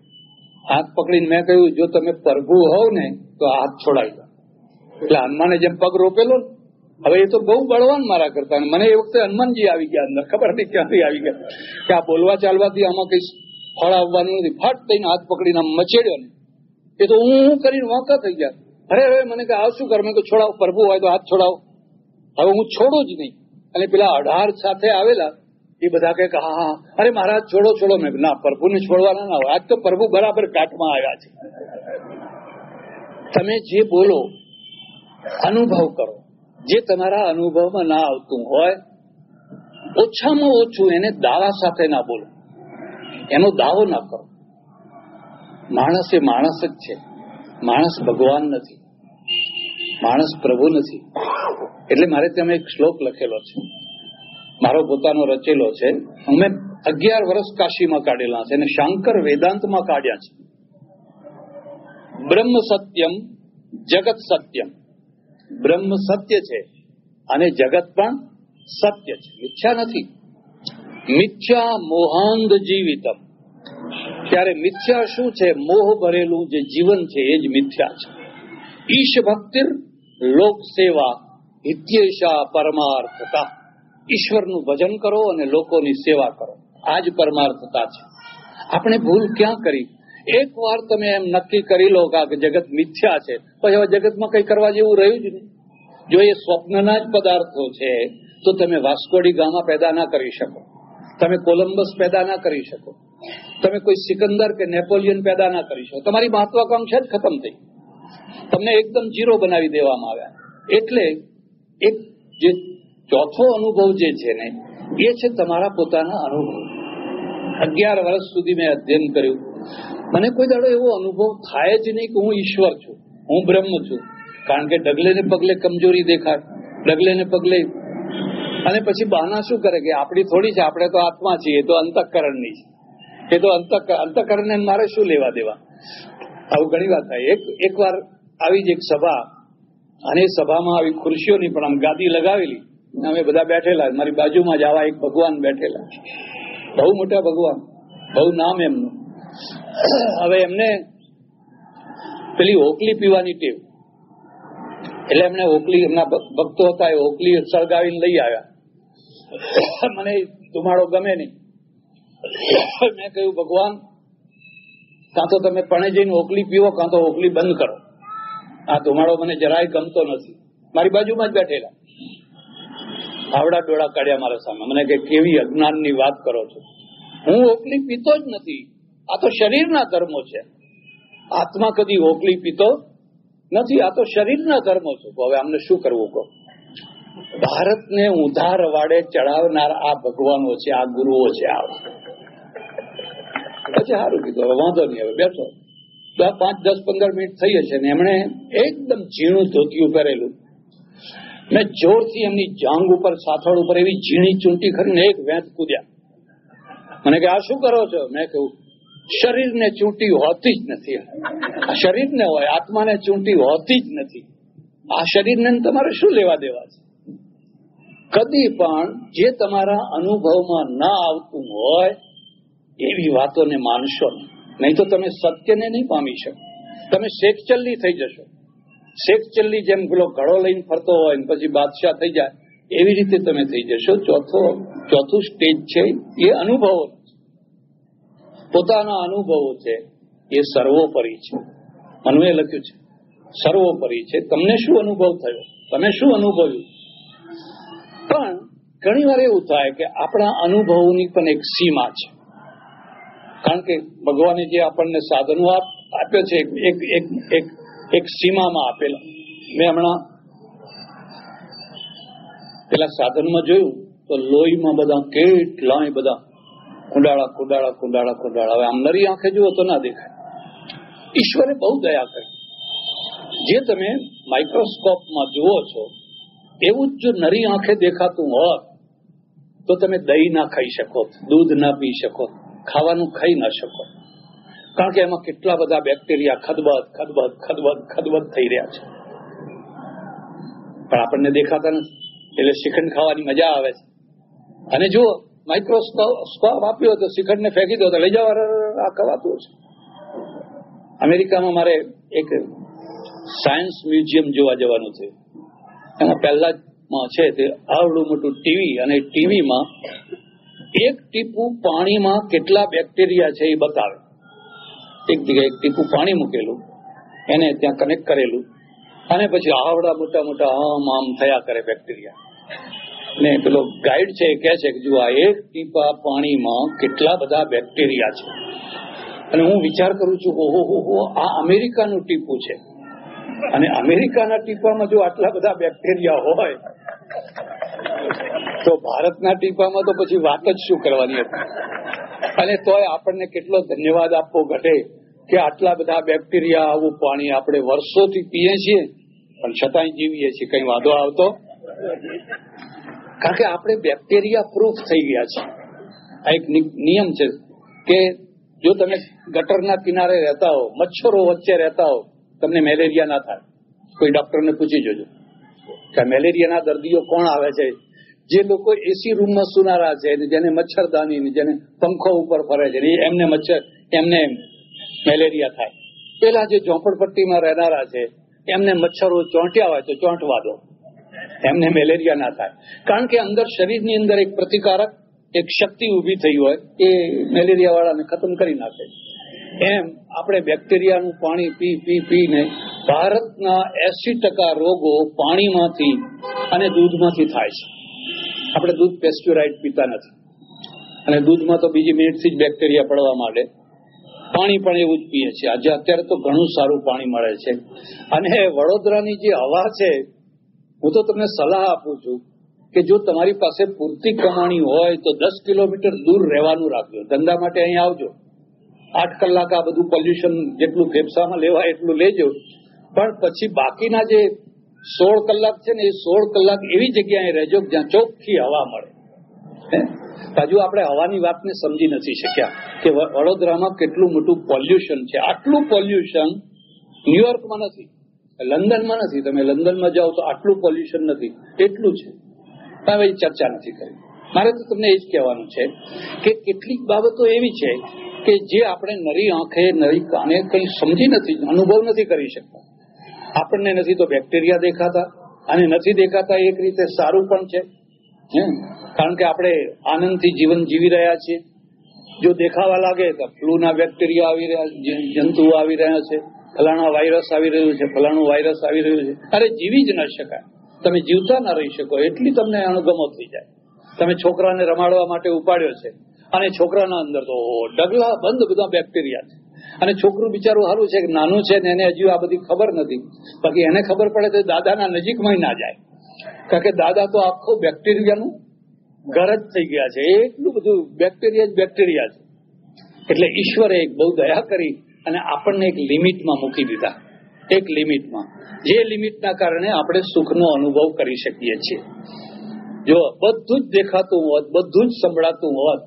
હાથ પકડીને મેં કહ્યું, જો તમે પરભુ હોવ ને, તો હાથ છોડાવી દો. એટલે હનુમાને જેમ પગ રોપેલો હવે એ તો બહુ બળવાન મારા કરતા મને એ વખતે હનુમાનજી આવી ગયા અંદર, ખબર નહીં ક્યાંથી આવી ગયા. કે આ બોલવા ચાલવાથી આમાં કઈ ફળ આવવાનું નથી. ફટ થઈને હાથ પકડીને આમ મચેડ્યો ને. એ તો હું હું કરીને વાંકા થઈ ગયા. અરે હવે મને કે આ શું કર? મેં છોડાવો, પ્રભુ હોય તો હાથ છોડાવો. હવે હું છોડું જ નહીં. અને પેલા અઢાર સાથે આવેલા, એ બધા કે, હા હા અરે, મહારાજ, છોડો છોડો. મેં ના, પ્રભુને છોડવાના ના હોય. આજ તો પ્રભુ બરાબર કાટમાં આવ્યા છે. તમે જે બોલો, અનુભવ કરો. જે તમારા અનુભવમાં ના આવતું હોય, ઓછામાં ઓછું એને દાવા સાથે ના બોલો. એનો દાવો ના કરો. માણસ એ માણસ જ છે. માણસ ભગવાન નથી. માણસ પ્રભુ નથી. એટલે મારે ત્યાં એક શ્લોક લખેલો છે. મારો પોતાનો રચેલો છે. અમે અગિયાર વર્ષ કાશીમાં કાઢેલા છે અને શાંકર વેદાંતમાં કાઢ્યા છે. બ્રહ્મ સત્યમ, જગત સત્યમ. બ્રહ્મ સત્ય છે અને જગત પણ સત્ય છે. મિથ્યા નથી. મિથ્યા મોહાંધ જીવિતમ. ત્યારે મિથ્યા શું છે? મોહ ભરેલું જે જીવન છે એ જ મિથ્યા છે. ઈશ ભક્તિર લોક સેવા હિત્યેશા પરમાર્થતા. ઈશ્વરનું ભજન કરો અને લોકોની સેવા કરો. આ જ પરમાર્થતા છે. આપણે ભૂલ ક્યાં કરી? એક વાર તમે એમ નક્કી કરી લો કે જગત મિથ્યા છે. પછી હવે જગતમાં કઈ કરવા જેવું રહ્યું જ નહીં. જો એ સ્વપ્નના જ પદાર્થો છે, તો તમે વાસ્કોડી ગામા પેદા ના કરી શકો. તમે કોલંબસ પેદા ના કરી શકો. તમે કોઈ સિકંદર કે નેપોલિયન પેદા ના કરી શકો. તમારી મહત્વાકાંક્ષા જ ખતમ થઈ. તમને એકદમ જીરો બનાવી દેવામાં આવ્યા. એટલે એક જે ચોથો અનુભવ જે છે ને, એ છે તમારા પોતાના અનુભવ. અગિયાર વર્ષ સુધી મેં અધ્યયન કર્યું. મને કોઈ દાડો એવો અનુભવ થાય જ નહીં કે હું ઈશ્વર છું, હું બ્રહ્મ છું. કારણ કે ડગલે ને પગલે કમજોરી દેખાય ડગલે ને પગલે. અને પછી બહાના શું કરે કે આપણી થોડી છે, આપણે તો આત્મા છીએ, એ તો અંતઃકરણની છે. એ તો અંતઃકરણ ને મારે શું લેવા દેવા? આવું ઘણી વાત થાય. એક વાર આવી જ એક સભા, અને સભામાં આવી ખુરશીઓની પણ આમ ગાદી લગાવેલી અમે બધા બેઠેલા, મારી બાજુમાં જ આવા એક ભગવાન બેઠેલા. બહુ મોટા ભગવાન, બહુ નામ એમનું. હવે એમને પેલી ઓકલી પીવાની ટેવ. એટલે એમને ઓકલી, એમના ભક્તો હતા, એ ઓકલી સળગાવીને લઈ આવ્યા. મને ધુમાડો ગમે નહીં. મેં કહ્યું, ભગવાન કાં તો તમે પણે જઈને ઓકલી પીવો, કાં તો ઓકલી બંધ કરો. આ ધુમાડો મને જરાય ગમતો નથી. મારી બાજુમાં જ બેઠેલા. આવડા ડોળા કાઢ્યા મારા સામે. મને કે, કેવી અજ્ઞાનની વાત કરો છો? હું ઓકલી પીતો જ નથી. આ તો શરીરના ધર્મો છે. આત્મા કદી ઓકલી પીતો નથી. આ તો શરીરના ધર્મો છે. હવે આમને શું કરવું કહો? ભારતને ઉધાર વાડે ચડાવનાર આ ભગવાનો છે, આ ગુરુઓ છે, આ પછી સારું કીધું. હવે વાંધો નહીં, હવે બેઠો. પાંચ, દસ, પંદર મિનિટ થઈ હશે ને એમણે એકદમ ઝીણું ધોતિયું પહેરેલું. મેં જોરથી એમની જાંગ ઉપર, સાથળ ઉપર એવી ઝીણી ચૂંટી ખરીને એક વેંત કૂદ્યા. મને કે, આ શું કરો છો? મેં કહ્યું, શરીરને ચૂંટી હોતી જ નથી. શરીરને હોય, આત્માને ચૂંટી હોતી જ નથી. આ શરીરને તમારે શું લેવા દેવા છે? કદી પણ જે તમારા અનુભવમાં ના આવતું હોય એવી વાતોને માનશો નહીં. તો તમે સત્યને નહીં પામી શકો. તમે શેખચલ્લી થઈ જશો. શેખચલ્લી જેમ પેલો ઘડો લઈને ફરતો હોય ને પછી બાદશાહ થઈ જાય, એવી રીતે તમે થઈ જશો. ચોથો, ચોથું સ્ટેજ છે એ અનુભવો પોતાના અનુભવો છે એ સર્વોપરી છે. મનુએ લખ્યું છે, સર્વોપરી છે. તમને શું અનુભવ થયો? તમે શું અનુભવ્યું? પણ ઘણી વાર એવું થાય કે આપણા અનુભવોની પણ એક સીમા છે. કારણ કે ભગવાને જે આપણને સાધનો આપ છે, એક એક એક એક સીમામાં આપેલા. મેં હમણાં પેલા સાધનમાં જોયું, તો લોહીમાં બધા કેટલાય બધા કુંડાળા કુંડાળા કુંડાળા કુંડાળા. હવે આમ આંખે જુઓ તો ના દેખાય. ઈશ્વરે બહુ દયા કરી. જે તમે માઇક્રોસ્કોપમાં જુઓ છો, એવું જ જો નરી આંખે દેખાતું હોત, તો તમે દહીં ના ખાઈ શકો, દૂધ ના પી શકો. ખાવાનું ખાઈ ના શકો. કારણ કે એમાં કેટલા બધા બેક્ટેરિયા ખદબદ ખદબદ ખદબદ ખદબદ થઈ રહ્યા છે. પણ આપણને દેખાતા નથી. એટલે શ્રીખંડ ખાવાની મજા આવે છે. અને જો માઇક્રોસ્કોપ આપ્યો તો શ્રીખંડને ફેંકી દો તો લઈ જવા આ ખવાતું છે. અમેરિકામાં મારે એક સાયન્સ મ્યુઝિયમ જોવા જવાનું છે. એમાં પહેલા છે તે આવડું મોટું ટીવી અને ટીવીમાં એક ટીપું પાણીમાં કેટલા બેક્ટેરિયા છે એ બતાવે. એક જગ્યાએ એક ટીપું પાણી મૂકેલું, એને ત્યાં કનેક્ટ કરેલું, અને પછી આવડા મોટા મોટા આમ આમ થયા કરે બેક્ટેરિયા. ને પેલો ગાઈડ છે એ કહે છે કે જો આ એક ટીપા પાણીમાં કેટલા બધા બેક્ટેરિયા છે. અને હું વિચાર કરું છું, ઓહો, હો હો, આ અમેરિકાનું ટીપું છે. અને અમેરિકાના ટીપામાં જો આટલા બધા બેક્ટેરિયા હોય તો ભારતના ટીપામાં તો પછી વાત જ શું કરવાની હતી? અને તોય આપણને કેટલો ધન્યવાદ આપવો ઘટે કે આટલા બધા બેક્ટેરિયા, આવું પાણી આપણે વર્ષોથી પીએ છીએ, પણ છતાંય જીવીએ છીએ. કઈ વાંધો આવતો? કારણ કે આપણે બેક્ટેરિયા પ્રૂફ થઈ ગયા છે આ એક નિયમ છે કે જો તમે ગટરના કિનારે રહેતા હો, મચ્છરો વચ્ચે રહેતા હો, તમને મેલેરિયા ના થાય. કોઈ ડોક્ટરને પૂછી જોજો. કે મેલેરિયાના દર્દીઓ કોણ આવે છે? જે લોકો એસી રૂમમાં સુનારા છે જેને મચ્છરદાની જેને પંખો ઉપર ફરે છે એમને મચ્છર, એમને મેલેરિયા થાય. પેલા જે ઝોપડપટ્ટીમાં રહેનારા છે, એમને મચ્છરો ચોંટ્યા હોય તો ચોંટવા દો. એમને મેલેરિયા ના થાય. કારણ કે અંદર શરીરની અંદર એક પ્રતિકારક, એક શક્તિ ઊભી થઈ હોય, એ મેલેરિયા વાળાને ખતમ કરી નાખે. એમ આપણે બેક્ટેરિયાનું પાણી પી પી, પીને ભારતના એસી ટકા રોગો પાણીમાંથી અને દૂધમાંથી થાય છે. આપણે દૂધ પેસ્ચ્યુરાઇડ પીતા નથી. અને દૂધમાં તો બીજી મિનિટથી જ બેક્ટેરિયા પડવા માંડે. પાણી પણ એવું જ પીએ છીએ. આજે અત્યારે તો ઘણું સારું પાણી મળે છે. અને વડોદરાની જે હવા છે, હું તો તમને સલાહ આપું છું કે જો તમારી પાસે પૂરતી કમાણી હોય, તો દસ કિલોમીટર દૂર રહેવાનું રાખજો. ધંધા માટે અહીં આવજો. આઠ કલાક આ બધું પોલ્યુશન જેટલું ફેફસામાં લેવાય એટલું લેજો. પણ પછી બાકીના જે સોળ કલાક છે ને એ સોળ કલાક એવી જગ્યાએ રહેજો જ્યાં ચોખ્ખી હવા મળે? હજુ આપણે હવાની વાતને સમજી નથી શક્યા કે વડોદરામાં કેટલું મોટું પોલ્યુશન છે. આટલું પોલ્યુશન ન્યુયોર્કમાં નથી. લંડનમાં નથી. તમે લંડનમાં જાઓ તો આટલું પોલ્યુશન નથી. એટલું છે. હવે ચર્ચા નથી કરી. મારે તો તમને એ જ કહેવાનું છે કે કેટલીક બાબતો એવી છે કે જે આપણે નરી આંખે, નરી કાને કંઈ સમજી નથી, અનુભવ નથી કરી શકતા. આપણને નથી તો બેક્ટેરિયા દેખાતા અને નથી દેખાતા એક રીતે સારું પણ છે? કારણ કે આપણે આનંદથી જીવન જીવી રહ્યા છીએ. જો દેખાવા લાગે તો ફ્લૂના બેક્ટેરિયા આવી રહ્યા છે જંતુઓ આવી રહ્યા છે, ફલાણા વાયરસ આવી રહ્યું છે, ફલાણું વાયરસ આવી રહ્યું છે. અરે જીવી જ ન શકાય. તમે જીવતા ના રહી શકો, એટલી તમને અણગમો થઈ જાય. તમે છોકરાને રમાડવા માટે ઉપાડ્યો છે અને છોકરાના અંદર તો ડગલા બંધ બધા બેક્ટેરિયા છે. અને છોકરું બિચારું સારું છે કે નાનું છે ને એને હજુ આ બધી ખબર નથી. બાકી એને ખબર પડે તો દાદાના નજીકમાં ના જાય. કારણ કે દાદા તો આખો બેક્ટેરિયાનું ઘર જ થઈ ગયા છે. એટલું બધું બેક્ટેરિયા જ બેક્ટેરિયા છે. એટલે ઈશ્વરે એક બહુ દયા કરી અને આપણને એક લિમિટમાં મૂકી દીધા. એક લિમિટમાં. જે લિમિટના કારણે આપણે સુખનો અનુભવ કરી શકીએ છીએ. જો બધું જ દેખાતું હોત, બધું જ સંભળાતું હોત,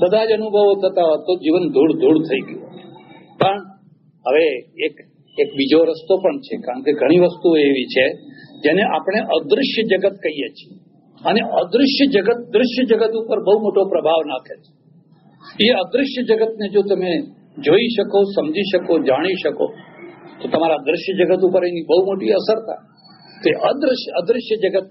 બધા જ અનુભવો થતા હોત તો જીવન ધૂળ ધૂળ થઈ ગયું. પણ હવે એક એક બીજો રસ્તો પણ છે, કારણ કે ઘણી વસ્તુઓ એવી છે, જેને આપણે અદૃશ્ય જગત કહીએ છીએ. અને અદૃશ્ય જગત, દૃશ્ય જગત ઉપર બહુ મોટો પ્રભાવ નાખે છે. એ અદૃશ્ય જગતને જો તમે જોઈ શકો, સમજી શકો, જાણી શકો, તો તમારા દ્રશ્ય જગત ઉપર એની બહુ મોટી અસર થાય. તે અદૃશ્ય અદૃશ્ય જગત